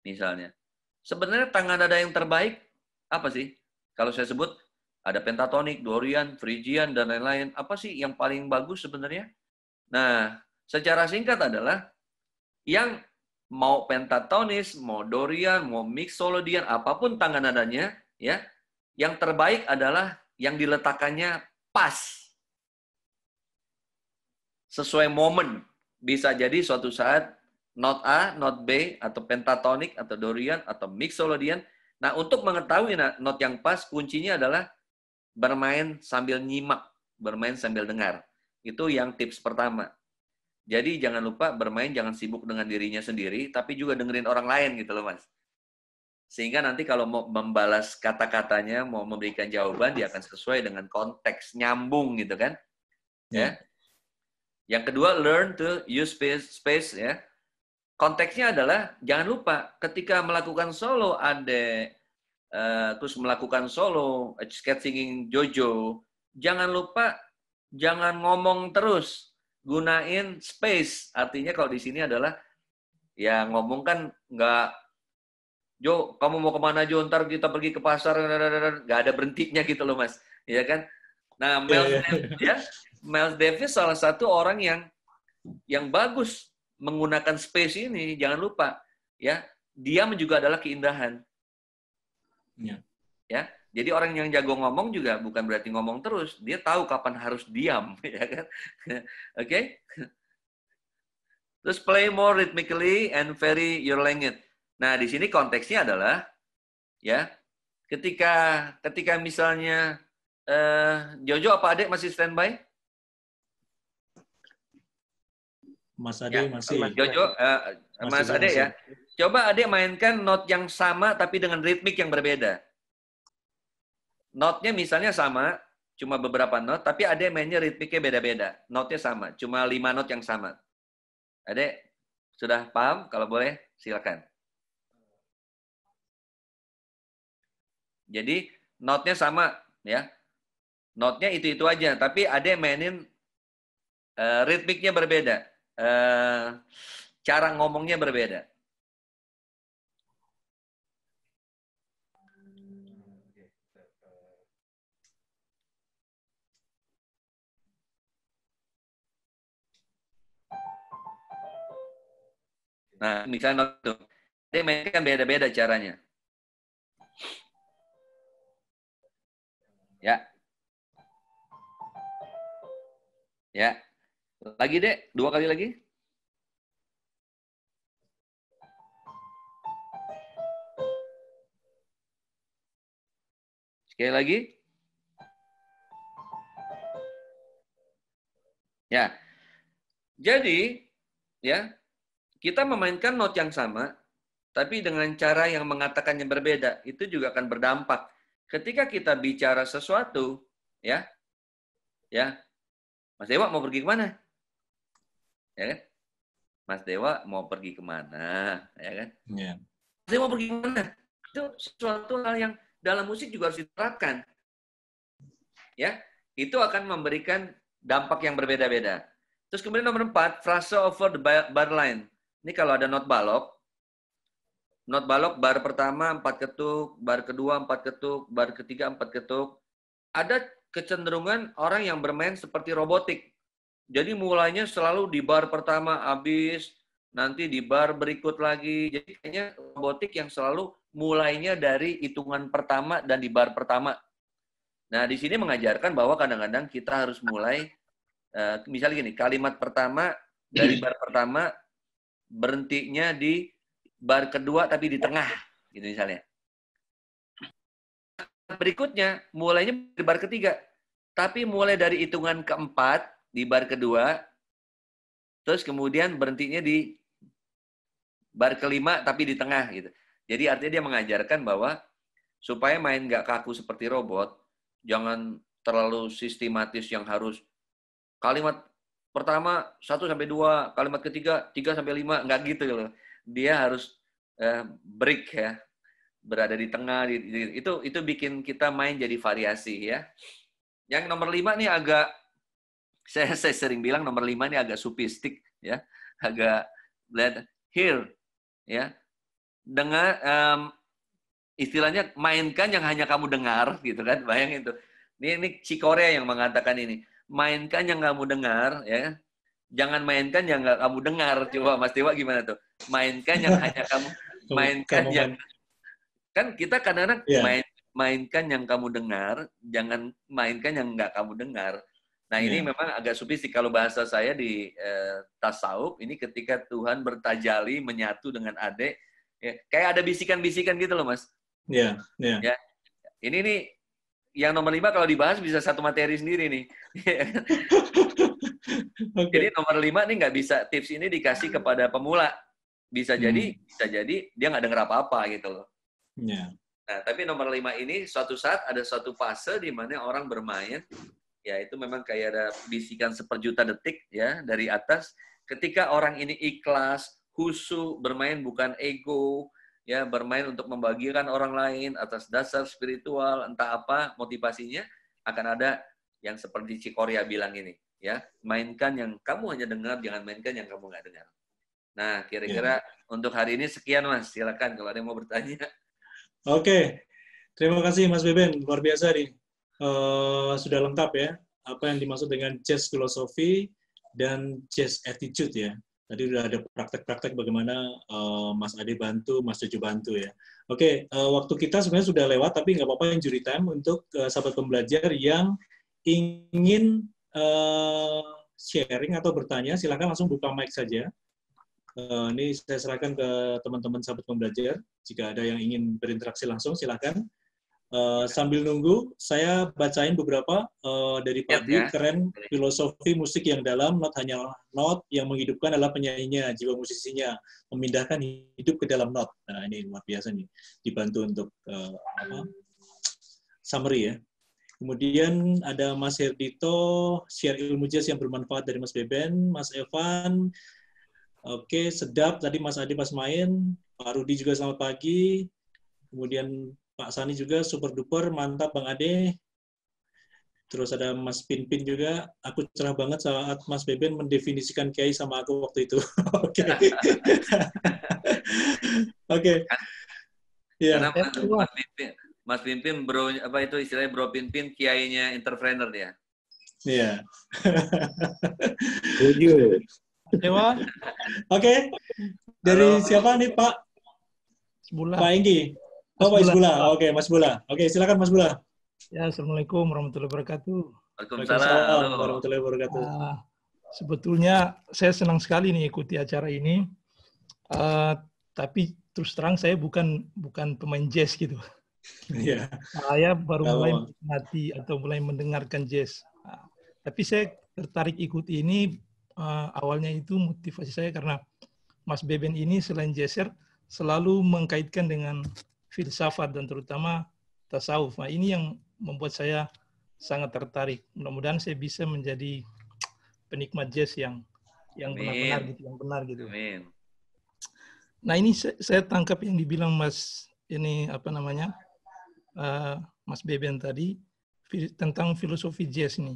misalnya, sebenarnya tangan ada yang terbaik apa sih? Kalau saya sebut ada pentatonik, dorian, phrygian, dan lain-lain. Apa sih yang paling bagus sebenarnya? Nah, secara singkat adalah yang mau pentatonis, mau dorian, mau mixolydian, apa pun tangan nadanya, ya, yang terbaik adalah yang diletakkannya pas. Sesuai momen. Bisa jadi suatu saat not A, not B, atau pentatonik, atau dorian, atau mixolydian. Nah, untuk mengetahui not yang pas, kuncinya adalah bermain sambil nyimak, bermain sambil dengar. Itu yang tips pertama. Jadi jangan lupa bermain jangan sibuk dengan dirinya sendiri, tapi juga dengerin orang lain gitu loh mas. Sehingga nanti kalau mau membalas kata-katanya, mau memberikan jawaban, dia akan sesuai dengan konteks, nyambung gitu kan. Ya. ya. Yang kedua, learn to use space, space ya. Konteksnya adalah jangan lupa ketika melakukan solo ada uh, terus melakukan solo, skate singing Jojo, jangan lupa jangan ngomong terus, gunain space. Artinya kalau di sini adalah ya ngomong kan nggak Jo, kamu mau ke mana Jo? Ntar kita pergi ke pasar, nggak ada berhentinya gitu loh mas, ya kan? Nah, Miles, yeah, yeah. Davis, ya, Miles Davis salah satu orang yang yang bagus menggunakan space ini. Jangan lupa, ya, diam juga adalah keindahan. Yeah. Ya, jadi orang yang jago ngomong juga bukan berarti ngomong terus. Dia tahu kapan harus diam, ya kan? Oke? Okay? Terus play more rhythmically and vary your length. Nah, di sini konteksnya adalah ya, ketika ketika misalnya uh, Jojo apa Adek masih standby? Mas Ade ya, masih. Jojo, uh, Mas Ade ya. Coba Ade mainkan not yang sama tapi dengan ritmik yang berbeda. Notnya misalnya sama, cuma beberapa not, tapi Ade mainnya ritmiknya beda-beda. Notnya sama, cuma lima not yang sama. Ade sudah paham? Kalau boleh, silakan. Jadi notnya sama ya. Notnya itu-itu aja, tapi ada yang mainin uh, ritmiknya berbeda. Uh, cara ngomongnya berbeda. Nah, misalnya itu, dia mainkan beda-beda caranya. Ya. Ya. Lagi, Dek. Dua kali lagi. Sekali lagi. Ya. Jadi, ya, kita memainkan not yang sama, tapi dengan cara yang mengatakannya berbeda, itu juga akan berdampak ketika kita bicara sesuatu, ya, ya, Mas Dewa mau pergi ke mana? Ya kan? Mas Dewa mau pergi ke mana? Ya kan? Yeah. Mas Dewa mau pergi ke mana? Itu sesuatu hal yang dalam musik juga harus diterapkan. Ya, itu akan memberikan dampak yang berbeda-beda. Terus kemudian nomor empat, frase over the bar line. Ini kalau ada not balok, Not balok bar pertama empat ketuk, bar kedua empat ketuk, bar ketiga empat ketuk. Ada kecenderungan orang yang bermain seperti robotik. Jadi mulainya selalu di bar pertama habis, nanti di bar berikut lagi. Jadi kayaknya robotik yang selalu mulainya dari hitungan pertama dan di bar pertama. Nah, di sini mengajarkan bahwa kadang-kadang kita harus mulai, uh, misalnya gini, kalimat pertama dari bar pertama berhentinya di bar kedua tapi di tengah gitu misalnya. Berikutnya mulainya di bar ketiga, tapi mulai dari hitungan keempat di bar kedua, terus kemudian berhentinya di bar kelima tapi di tengah gitu. Jadi artinya dia mengajarkan bahwa supaya main nggak kaku seperti robot, jangan terlalu sistematis yang harus kalimat pertama satu sampai dua, kalimat ketiga tiga sampai lima nggak gitu loh dia harus uh, break ya berada di tengah di, di, itu itu bikin kita main jadi variasi ya yang nomor lima nih agak saya saya sering bilang nomor lima ini agak supistik ya. Agak let hear ya. Dengan um, istilahnya mainkan yang hanya kamu dengar gitu kan. Bayangin tuh. Ini ini Cikorea yang mengatakan ini. Mainkan yang kamu dengar ya. Jangan mainkan yang nggak kamu dengar. Coba Mas Dewa gimana tuh? Mainkan yang hanya kamu mainkan yang kan kita kadang-kadang yeah. main mainkan yang kamu dengar jangan mainkan yang nggak kamu dengar nah ini yeah. memang agak subjektif kalau bahasa saya di eh, tasawuf ini ketika Tuhan bertajali menyatu dengan adik ya, kayak ada bisikan-bisikan gitu loh mas Iya, yeah, yeah. ya ini nih yang nomor lima kalau dibahas bisa satu materi sendiri nih. okay. Jadi nomor lima nih nggak bisa tips ini dikasih kepada pemula. Bisa hmm. jadi, bisa jadi dia nggak dengar apa-apa gitu loh. Yeah. Nah, tapi nomor lima ini suatu saat ada suatu fase di mana orang bermain, ya itu memang kayak ada bisikan seperjuta detik ya dari atas. Ketika orang ini ikhlas, khusyuk, bermain bukan ego, ya bermain untuk membagikan orang lain atas dasar spiritual entah apa motivasinya akan ada yang seperti Cikoria bilang ini, ya mainkan yang kamu hanya dengar, jangan mainkan yang kamu nggak dengar. Nah, kira-kira yeah. untuk hari ini sekian Mas. Silakan kalau ada yang mau bertanya. Oke, terima kasih Mas Beben, luar biasa nih. Uh, sudah lengkap ya apa yang dimaksud dengan jazz filosofi dan jazz attitude ya. Tadi udah ada praktek-praktek bagaimana uh, Mas Ade bantu, Mas Jojo bantu ya. Oke, okay, uh, waktu kita sebenarnya sudah lewat, tapi nggak apa-apa injury time untuk uh, sahabat pembelajar yang ingin uh, sharing atau bertanya, silakan langsung buka mic saja. Uh, ini saya serahkan ke teman-teman sahabat pembelajar. Jika ada yang ingin berinteraksi langsung, silakan. Uh, sambil nunggu, saya bacain beberapa uh, dari Pak ya, keren filosofi musik yang dalam, not hanya not yang menghidupkan adalah penyanyinya, jiwa musisinya, memindahkan hidup ke dalam not. Nah ini luar biasa nih, dibantu untuk uh, apa? summary ya. Kemudian ada Mas Herdito, share ilmu jazz yang bermanfaat dari Mas Beben, Mas Evan, oke sedap tadi Mas Adi pas main, Pak Rudi juga selamat pagi, kemudian Pak Sani juga super duper mantap Bang Ade. Terus ada Mas Pinpin juga. Aku cerah banget saat Mas Beben mendefinisikan kiai sama aku waktu itu. Oke. Oke. Ya. Mas, Mas Pinpin, Mas Pinpin bro apa itu istilahnya bro Pinpin kiainya entrepreneur dia. Iya. Dewa. Oke. Dari Halo. siapa nih Pak? Sebulan. Pak Enggi. Oh, Mas Bula. Oke, Mas Bula. Oke, silakan Mas Bula. Ya, Assalamualaikum warahmatullahi wabarakatuh. Waalaikumsalam warahmatullahi wabarakatuh. Uh, sebetulnya saya senang sekali nih ikuti acara ini. Uh, tapi terus terang saya bukan bukan pemain jazz gitu. Yeah. Saya baru Kalau... mulai menikmati atau mulai mendengarkan jazz. Uh, tapi saya tertarik ikuti ini uh, awalnya itu motivasi saya karena Mas Beben ini selain jazzer selalu mengkaitkan dengan filsafat dan terutama tasawuf. Nah, ini yang membuat saya sangat tertarik. Mudah-mudahan saya bisa menjadi penikmat jazz yang yang benar-benar gitu, yang benar gitu. Amin. Nah ini saya, saya tangkap yang dibilang Mas ini apa namanya uh, Mas Beben tadi tentang filosofi jazz ini.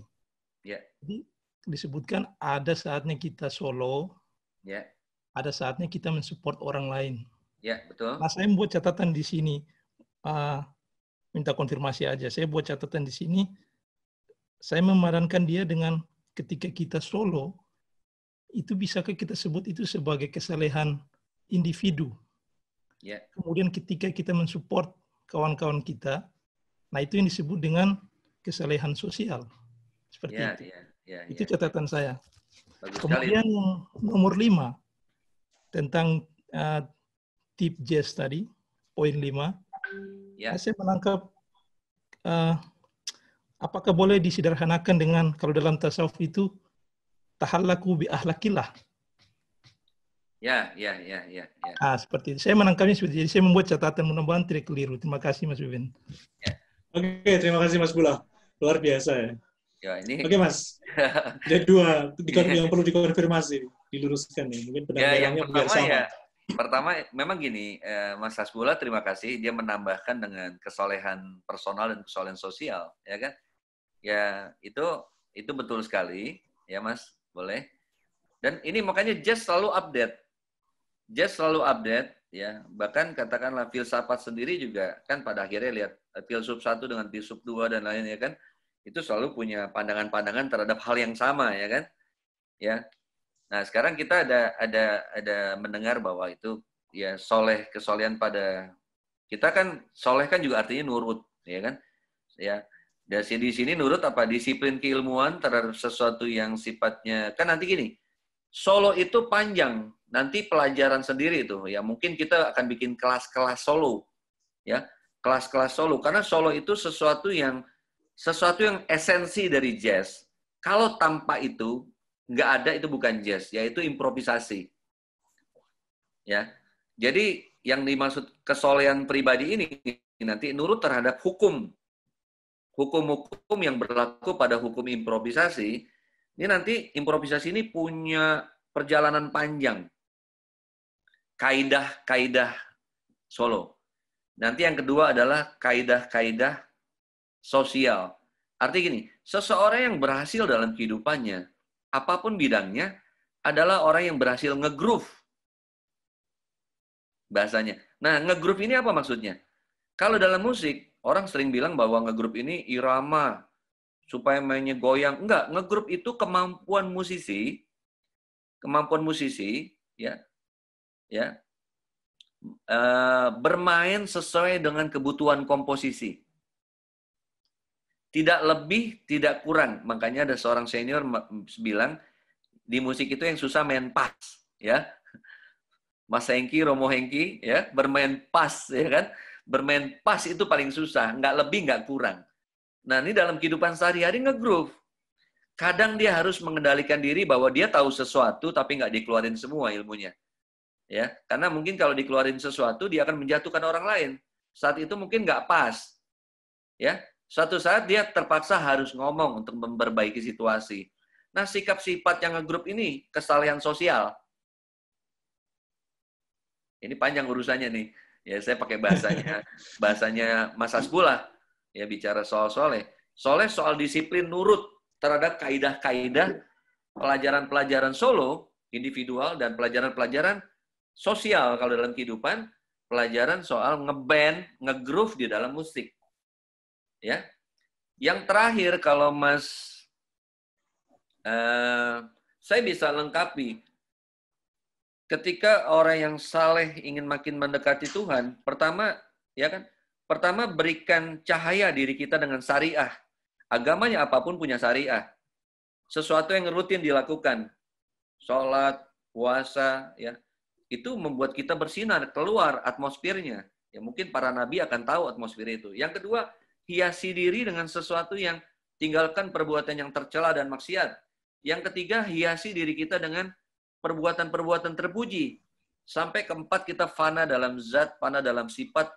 Yeah. Jadi disebutkan ada saatnya kita solo, yeah. ada saatnya kita mensupport orang lain. Ya, betul. Nah, saya membuat catatan di sini. Uh, minta konfirmasi aja. Saya buat catatan di sini. Saya memadankan dia dengan ketika kita solo, itu bisakah kita sebut itu sebagai kesalehan individu. Ya. Kemudian ketika kita mensupport kawan-kawan kita, nah itu yang disebut dengan kesalehan sosial. Seperti ya, itu. Ya, ya, itu ya. catatan saya. Bagus Kemudian sekali. nomor lima, tentang uh, tip jazz tadi, poin 5, ya. saya menangkap uh, apakah boleh disederhanakan dengan kalau dalam tasawuf itu tahallaku bi ahlakillah. Ya, ya, ya, ya, ya. Ah, seperti itu. Saya menangkapnya seperti itu. Jadi saya membuat catatan mudah-mudahan tidak keliru. Terima kasih Mas Bibin. Ya. Oke, terima kasih Mas Bula. Luar biasa ya. Ya, ini. Oke, Mas. Ada dua yang perlu dikonfirmasi, diluruskan nih. Mungkin pendampingannya ya, yang pertama biar sama. Ya, Pertama, memang gini, eh, Mas Hasbullah terima kasih dia menambahkan dengan kesolehan personal dan kesolehan sosial, ya kan? Ya itu itu betul sekali, ya Mas, boleh. Dan ini makanya Jazz selalu update, Jazz selalu update, ya. Bahkan katakanlah filsafat sendiri juga kan pada akhirnya lihat eh, filsuf satu dengan filsuf dua dan lain ya kan, itu selalu punya pandangan-pandangan terhadap hal yang sama, ya kan? Ya, Nah, sekarang kita ada ada ada mendengar bahwa itu ya soleh kesolehan pada kita kan soleh kan juga artinya nurut, ya kan? Ya. Dan di sini nurut apa? Disiplin keilmuan terhadap sesuatu yang sifatnya kan nanti gini. Solo itu panjang, nanti pelajaran sendiri itu ya. Mungkin kita akan bikin kelas-kelas solo. Ya, kelas-kelas solo karena solo itu sesuatu yang sesuatu yang esensi dari jazz. Kalau tanpa itu nggak ada itu bukan jazz, yaitu improvisasi. Ya, jadi yang dimaksud kesolehan pribadi ini nanti nurut terhadap hukum, hukum-hukum yang berlaku pada hukum improvisasi. Ini nanti improvisasi ini punya perjalanan panjang, kaidah-kaidah solo. Nanti yang kedua adalah kaidah-kaidah sosial. Artinya gini, seseorang yang berhasil dalam kehidupannya, apa pun bidangnya, adalah orang yang berhasil nge-groove. Bahasanya. Nah, nge-groove ini apa maksudnya? Kalau dalam musik, orang sering bilang bahwa nge-groove ini irama, supaya mainnya goyang. Enggak, nge-groove itu kemampuan musisi, kemampuan musisi, ya, ya, uh, bermain sesuai dengan kebutuhan komposisi. Tidak lebih, tidak kurang. Makanya ada seorang senior bilang, di musik itu yang susah main pas, ya. Mas Hengki, Romo Hengki, ya, bermain pas, ya kan? Bermain pas itu paling susah, nggak lebih, nggak kurang. Nah, ini dalam kehidupan sehari-hari nge-groove. Kadang dia harus mengendalikan diri bahwa dia tahu sesuatu, tapi nggak dikeluarin semua ilmunya. Ya, karena mungkin kalau dikeluarin sesuatu, dia akan menjatuhkan orang lain. Saat itu mungkin nggak pas. Ya, Suatu saat dia terpaksa harus ngomong untuk memperbaiki situasi. Nah, sikap sifat yang ngegrup ini kesalahan sosial. Ini panjang urusannya nih. Ya, saya pakai bahasanya bahasanya Mas Asbullah. Ya, bicara soal soleh. Soleh soal disiplin nurut terhadap kaidah-kaidah pelajaran-pelajaran solo, individual, dan pelajaran-pelajaran sosial kalau dalam kehidupan, pelajaran soal ngeband, ngegroove di dalam musik. Ya. Yang terakhir kalau Mas uh, saya bisa lengkapi ketika orang yang saleh ingin makin mendekati Tuhan, pertama ya kan? Pertama berikan cahaya diri kita dengan syariah. Agamanya apa pun punya syariah. Sesuatu yang rutin dilakukan. Sholat, puasa, ya. Itu membuat kita bersinar, keluar atmosfernya. Ya mungkin para nabi akan tahu atmosfer itu. Yang kedua, hiasi diri dengan sesuatu yang tinggalkan perbuatan yang tercela dan maksiat. Yang ketiga, hiasi diri kita dengan perbuatan-perbuatan terpuji. Sampai keempat, kita fana dalam zat, fana dalam sifat,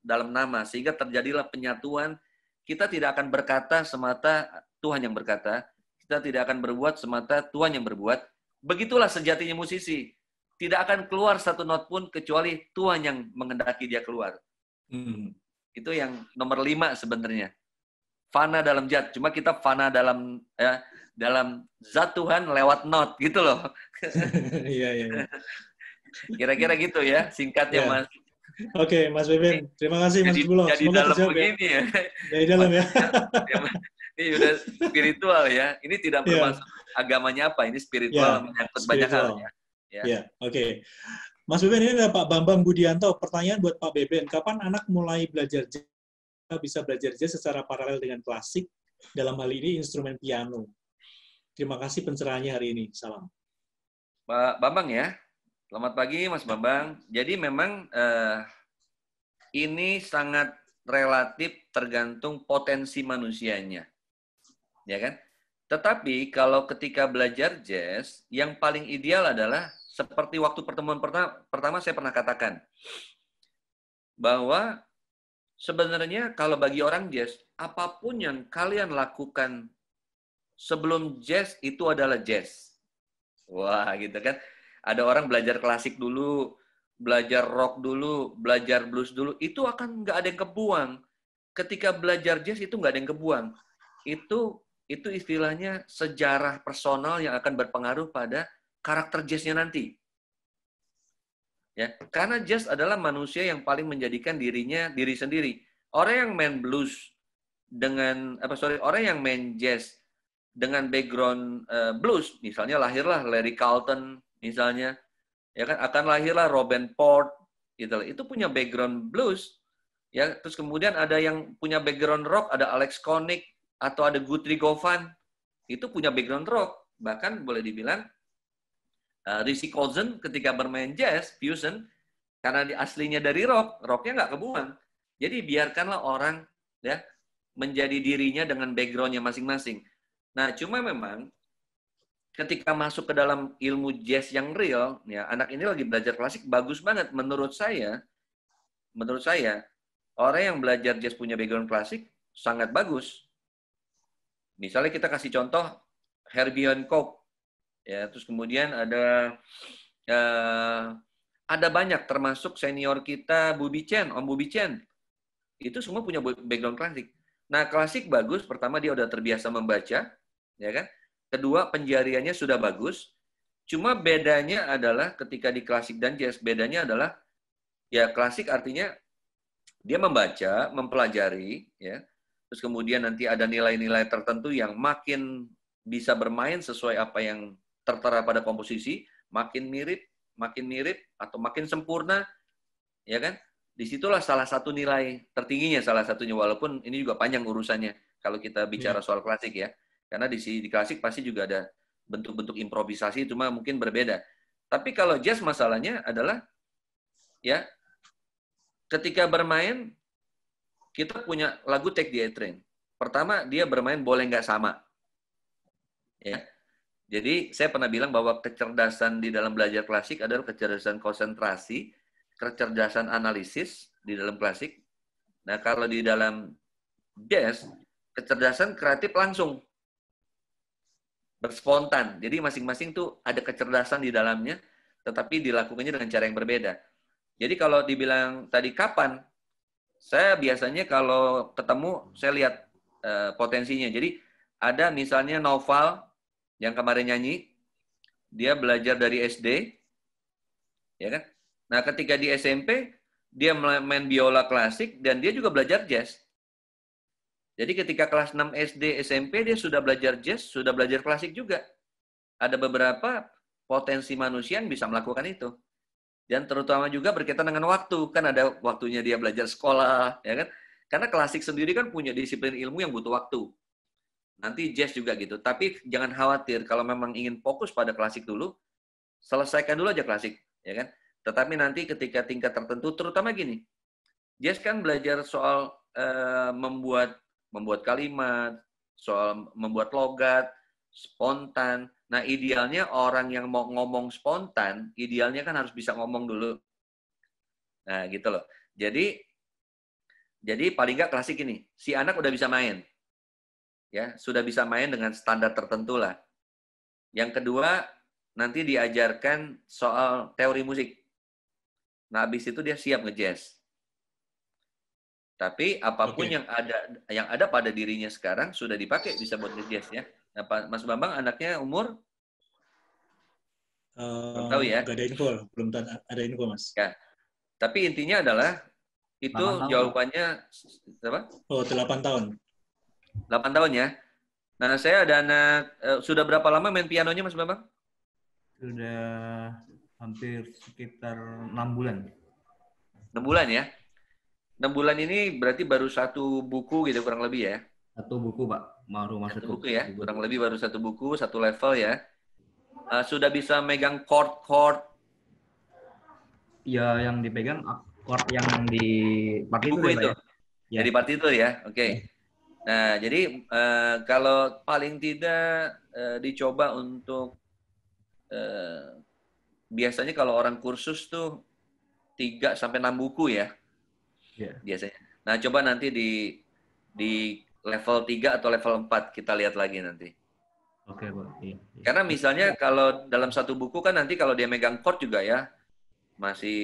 dalam nama. Sehingga terjadilah penyatuan. Kita tidak akan berkata semata Tuhan yang berkata. Kita tidak akan berbuat semata Tuhan yang berbuat. Begitulah sejatinya musisi. Tidak akan keluar satu not pun kecuali Tuhan yang mengendaki dia keluar. Hmm. Itu yang nomor lima sebenarnya. Fana dalam zat. Cuma kita fana dalam ya, dalam zat Tuhan lewat not gitu loh. Iya, iya. iya. Kira-kira gitu ya, singkatnya yeah. Mas. Oke, okay, Mas Beben. Terima kasih Mas Bulo. Jadi Semoga dalam ya. begini ya. Dari dalam ya. ini udah spiritual ya. Ini tidak iya. bermaksud yeah. agamanya apa. Ini spiritual yeah. menyangkut banyak hal ya. Ya, yeah. oke. Okay. Mas Beben, ini ada Pak Bambang Budianto. Pertanyaan buat Pak Beben, kapan anak mulai belajar jazz, bisa belajar jazz secara paralel dengan klasik, dalam hal ini instrumen piano? Terima kasih pencerahannya hari ini. Salam. Pak Bambang ya. Selamat pagi Mas Bambang. Jadi memang eh, ini sangat relatif tergantung potensi manusianya. Ya kan? Tetapi kalau ketika belajar jazz, yang paling ideal adalah seperti waktu pertemuan pertama, pertama saya pernah katakan bahwa sebenarnya kalau bagi orang jazz, apa pun yang kalian lakukan sebelum jazz itu adalah jazz. Wah, gitu kan. Ada orang belajar klasik dulu, belajar rock dulu, belajar blues dulu, itu akan nggak ada yang kebuang. Ketika belajar jazz itu nggak ada yang kebuang. Itu itu istilahnya sejarah personal yang akan berpengaruh pada karakter jazznya nanti. Ya, karena jazz adalah manusia yang paling menjadikan dirinya diri sendiri. Orang yang main blues dengan apa sorry, orang yang main jazz dengan background uh, blues, misalnya lahirlah Larry Carlton misalnya, ya kan akan lahirlah Robin Port gitu. Itu punya background blues. Ya, terus kemudian ada yang punya background rock, ada Alex Konik atau ada Guthrie Govan. Itu punya background rock. Bahkan boleh dibilang uh, Rizky Cousin ketika bermain jazz fusion karena aslinya dari rock, rocknya nggak kebuang. Jadi biarkanlah orang ya menjadi dirinya dengan backgroundnya masing-masing. Nah, cuma memang ketika masuk ke dalam ilmu jazz yang real, ya anak ini lagi belajar klasik bagus banget menurut saya. Menurut saya orang yang belajar jazz punya background klasik sangat bagus. Misalnya kita kasih contoh Herbie Hancock ya terus kemudian ada uh, ada banyak termasuk senior kita Bubi Chen Om Bubi Chen itu semua punya background klasik Nah, klasik bagus. Pertama dia udah terbiasa membaca, ya kan? Kedua, penjariannya sudah bagus. Cuma bedanya adalah ketika di klasik dan jazz, bedanya adalah ya klasik artinya dia membaca, mempelajari, ya. Terus kemudian nanti ada nilai-nilai tertentu yang makin bisa bermain sesuai apa yang tertera pada komposisi, makin mirip, makin mirip atau makin sempurna, ya kan? Di situlah salah satu nilai tertingginya salah satunya walaupun ini juga panjang urusannya kalau kita bicara yeah. soal klasik ya. Karena di di klasik pasti juga ada bentuk-bentuk improvisasi cuma mungkin berbeda. Tapi kalau jazz masalahnya adalah ya ketika bermain kita punya lagu Take the A Train. Pertama dia bermain boleh nggak sama. Ya. Jadi saya pernah bilang bahwa kecerdasan di dalam belajar klasik adalah kecerdasan konsentrasi, kecerdasan analisis di dalam klasik. Nah, kalau di dalam jazz, kecerdasan kreatif langsung berspontan. Jadi masing-masing tuh ada kecerdasan di dalamnya, tetapi dilakukannya dengan cara yang berbeda. Jadi kalau dibilang tadi kapan, saya biasanya kalau ketemu saya lihat uh, potensinya. Jadi ada misalnya Noval yang kemarin nyanyi, dia belajar dari SD, ya kan? Nah, ketika di SMP, dia main biola klasik dan dia juga belajar jazz. Jadi ketika kelas 6 SD, SMP, dia sudah belajar jazz, sudah belajar klasik juga. Ada beberapa potensi manusia yang bisa melakukan itu. Dan terutama juga berkaitan dengan waktu. Kan ada waktunya dia belajar sekolah, ya kan? Karena klasik sendiri kan punya disiplin ilmu yang butuh waktu. Nanti jazz juga gitu. Tapi jangan khawatir, kalau memang ingin fokus pada klasik dulu, selesaikan dulu aja klasik, ya kan? Tetapi nanti ketika tingkat tertentu, terutama gini, Jess kan belajar soal uh, membuat membuat kalimat, soal membuat logat, spontan. Nah, idealnya orang yang mau ngomong spontan, idealnya kan harus bisa ngomong dulu. Nah, gitu loh. Jadi, jadi paling nggak klasik ini, si anak udah bisa main. Ya, sudah bisa main dengan standar tertentu lah. Yang kedua, nanti diajarkan soal teori musik. Nah, habis itu dia siap ngejazz. Tapi apa pun okay. yang ada yang ada pada dirinya sekarang sudah dipakai bisa buat ngejazz ya. Nah, Mas Bambang anaknya umur uh, belum tahu ya. Gak ada info, belum ada info Mas. Ya. Tapi intinya adalah itu jawabannya apa? Oh, 8 tahun. 8 tahun ya. Nah, saya ada anak uh, sudah berapa lama main pianonya Mas Bambang? Sudah hampir sekitar enam bulan. Enam bulan ya? Enam bulan ini berarti baru satu buku gitu kurang lebih ya? Satu buku pak, baru masuk satu buku ya, kurang lebih baru satu buku, satu level ya. Uh, sudah bisa megang chord chord. Ya, yang dipegang chord yang di partitur buku ya, itu. Ya. Jadi partitur ya, oke. Okay. Nah, jadi uh, kalau paling tidak uh, dicoba untuk uh, biasanya kalau orang kursus tuh 3 sampai 6 buku ya. Yeah. Biasanya. Nah, coba nanti di di level 3 atau level 4 kita lihat lagi nanti. Oke, okay, Pak. Iya, iya. Karena misalnya kalau dalam satu buku kan nanti kalau dia megang chord juga ya, masih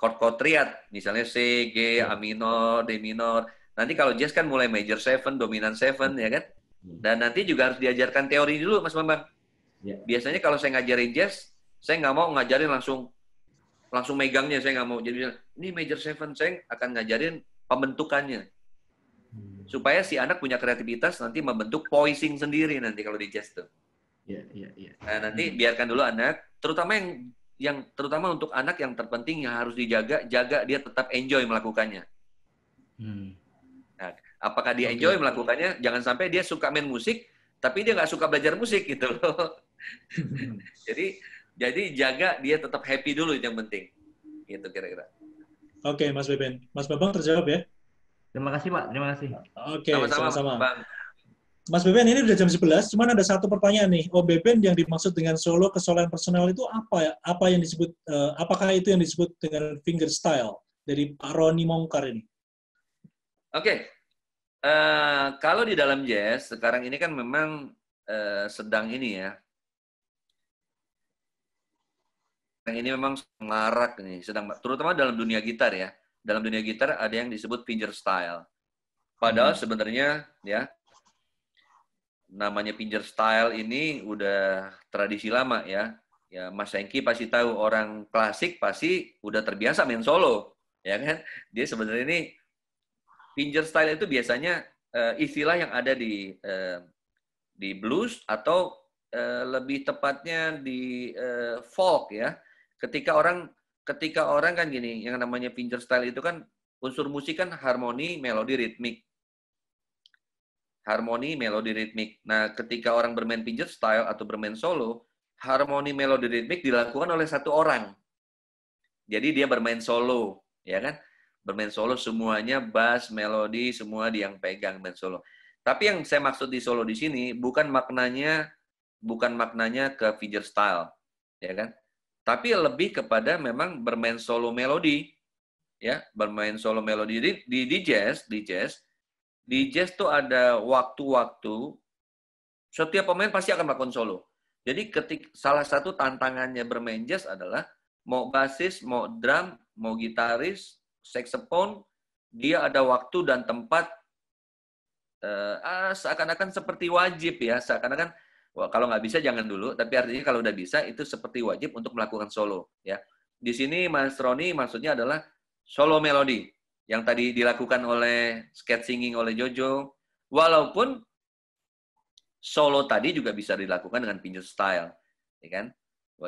chord-chord triad, misalnya C, G, A minor, D minor. Nanti kalau jazz kan mulai major seven, dominant seven, ya kan? Iya. Dan nanti juga harus diajarkan teori dulu, Mas Bambang. Yeah. Biasanya kalau saya ngajarin jazz, saya nggak mau ngajarin langsung langsung megangnya saya nggak mau jadi ini major seven saya akan ngajarin pembentukannya hmm. supaya si anak punya kreativitas nanti membentuk poising sendiri nanti kalau di jazz tuh. Iya iya. Nah nanti hmm. biarkan dulu anak, terutama yang yang terutama untuk anak yang terpenting yang harus dijaga, jaga dia tetap enjoy melakukannya. Hmm. Apakah dia enjoy okay. melakukannya? Jangan sampai dia suka main musik, tapi dia nggak suka belajar musik gitu loh. Jadi jadi jaga dia tetap happy dulu yang penting. Gitu kira-kira. Oke, Mas Beben. Mas Bambang terjawab ya? Terima kasih, Pak. Terima kasih. Oke, sama-sama. Mas Beben, ini udah jam 11, cuman ada satu pertanyaan nih. Oh, Beben yang dimaksud dengan solo kesoloan personal itu apa ya? Apa yang disebut, uh, apakah itu yang disebut dengan finger style dari Pak Roni Mongkar ini? Oke. Okay. Uh, kalau di dalam jazz, sekarang ini kan memang uh, sedang ini ya, yang ini memang marak nih, sedang terutama dalam dunia gitar ya. Dalam dunia gitar ada yang disebut finger style. Padahal hmm. sebenarnya ya namanya pinjer style ini udah tradisi lama ya. Ya Mas Engki pasti tahu orang klasik pasti udah terbiasa main solo, ya kan? Dia sebenarnya ini pinjer style itu biasanya uh, istilah yang ada di uh, di blues atau uh, lebih tepatnya di uh, folk ya. Ketika orang ketika orang kan gini, yang namanya pinjer style itu kan unsur musik kan harmoni, melodi, ritmik harmoni, melodi, ritmik. Nah, ketika orang bermain pinjet style atau bermain solo, harmoni, melodi, ritmik dilakukan oleh satu orang. Jadi dia bermain solo, ya kan? Bermain solo semuanya bass, melodi, semua dia yang pegang main solo. Tapi yang saya maksud di solo di sini bukan maknanya bukan maknanya ke figure style, ya kan? Tapi lebih kepada memang bermain solo melodi, ya, bermain solo melodi di, di, di jazz, di jazz di jazz tuh ada waktu-waktu setiap pemain pasti akan melakukan solo. Jadi ketik salah satu tantangannya bermain jazz adalah mau basis, mau drum, mau gitaris, saxophone, dia ada waktu dan tempat uh, ah, seakan-akan seperti wajib ya, seakan-akan kalau nggak bisa jangan dulu, tapi artinya kalau udah bisa itu seperti wajib untuk melakukan solo ya. Di sini Mas Roni maksudnya adalah solo melodi yang tadi dilakukan oleh sketch singing oleh Jojo, walaupun solo tadi juga bisa dilakukan dengan pinjol style, ya kan?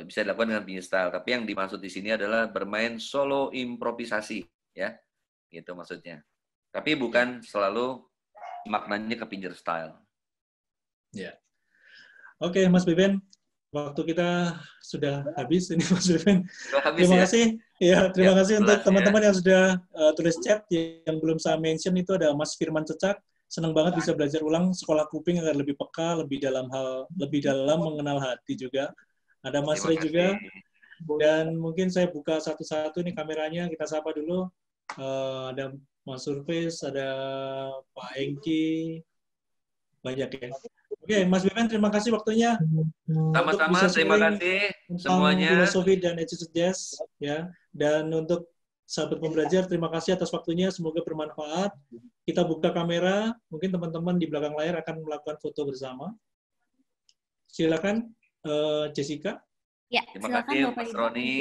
Bisa dilakukan dengan pinjol style, tapi yang dimaksud di sini adalah bermain solo improvisasi, ya, gitu maksudnya. Tapi bukan selalu maknanya ke pinjol style. Ya. Oke, Mas Beben, waktu kita sudah habis ini Mas Beben. Terima ya? kasih Ya, terima ya, kasih untuk ya. teman-teman ya. yang sudah uh, tulis chat. Yang belum saya mention itu ada Mas Firman Cecak. Senang banget bisa belajar ulang sekolah kuping agar lebih peka, lebih dalam hal, lebih dalam mengenal hati juga. Ada Mas Rey juga. Dan mungkin saya buka satu-satu nih kameranya. Kita sapa dulu. Uh, ada Mas Surface, ada Pak Engki. Banyak ya. Oke, Mas Bimen, terima kasih waktunya. Sama-sama, terima kasih semuanya. Filosofi dan attitude jazz, ya. Dan untuk sahabat pembelajar, terima kasih atas waktunya. Semoga bermanfaat. Kita buka kamera, mungkin teman-teman di belakang layar akan melakukan foto bersama. Silakan, uh, Jessica. Ya, terima silakan kasih, Bapak Mas Roni.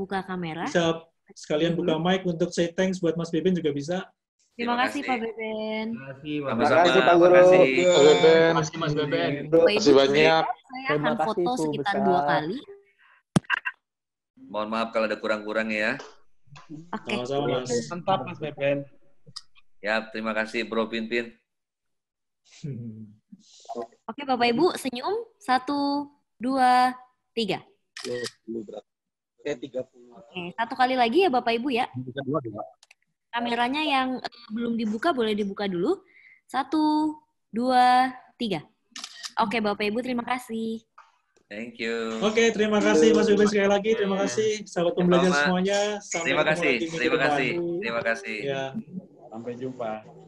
Buka kamera. Bisa sekalian buka mic untuk say thanks buat Mas Beben juga bisa. Terima, kasih Pak Beben. Terima kasih Pak Beben. Terima kasih Pak Guru. Terima kasih Mas Beben. Terima kasih banyak. Saya akan foto sekitar dua kali. Mohon maaf kalau ada kurang-kurang ya. Oke. Okay. Mantap Mas Beben. Ya, terima kasih Bro Pinpin. Oke Bapak Ibu, senyum. Satu, dua, tiga. Oke, satu kali lagi ya Bapak Ibu ya. Kameranya yang uh, belum dibuka boleh dibuka dulu. Satu, dua, tiga. Oke, Bapak Ibu terima kasih. Thank you. Oke, terima kasih Mas Beben sekali lagi. Terima kasih sahabat pembelajar semuanya. Sampai terima kasih. Terima kasih. Terima kasih. Ya. Sampai jumpa.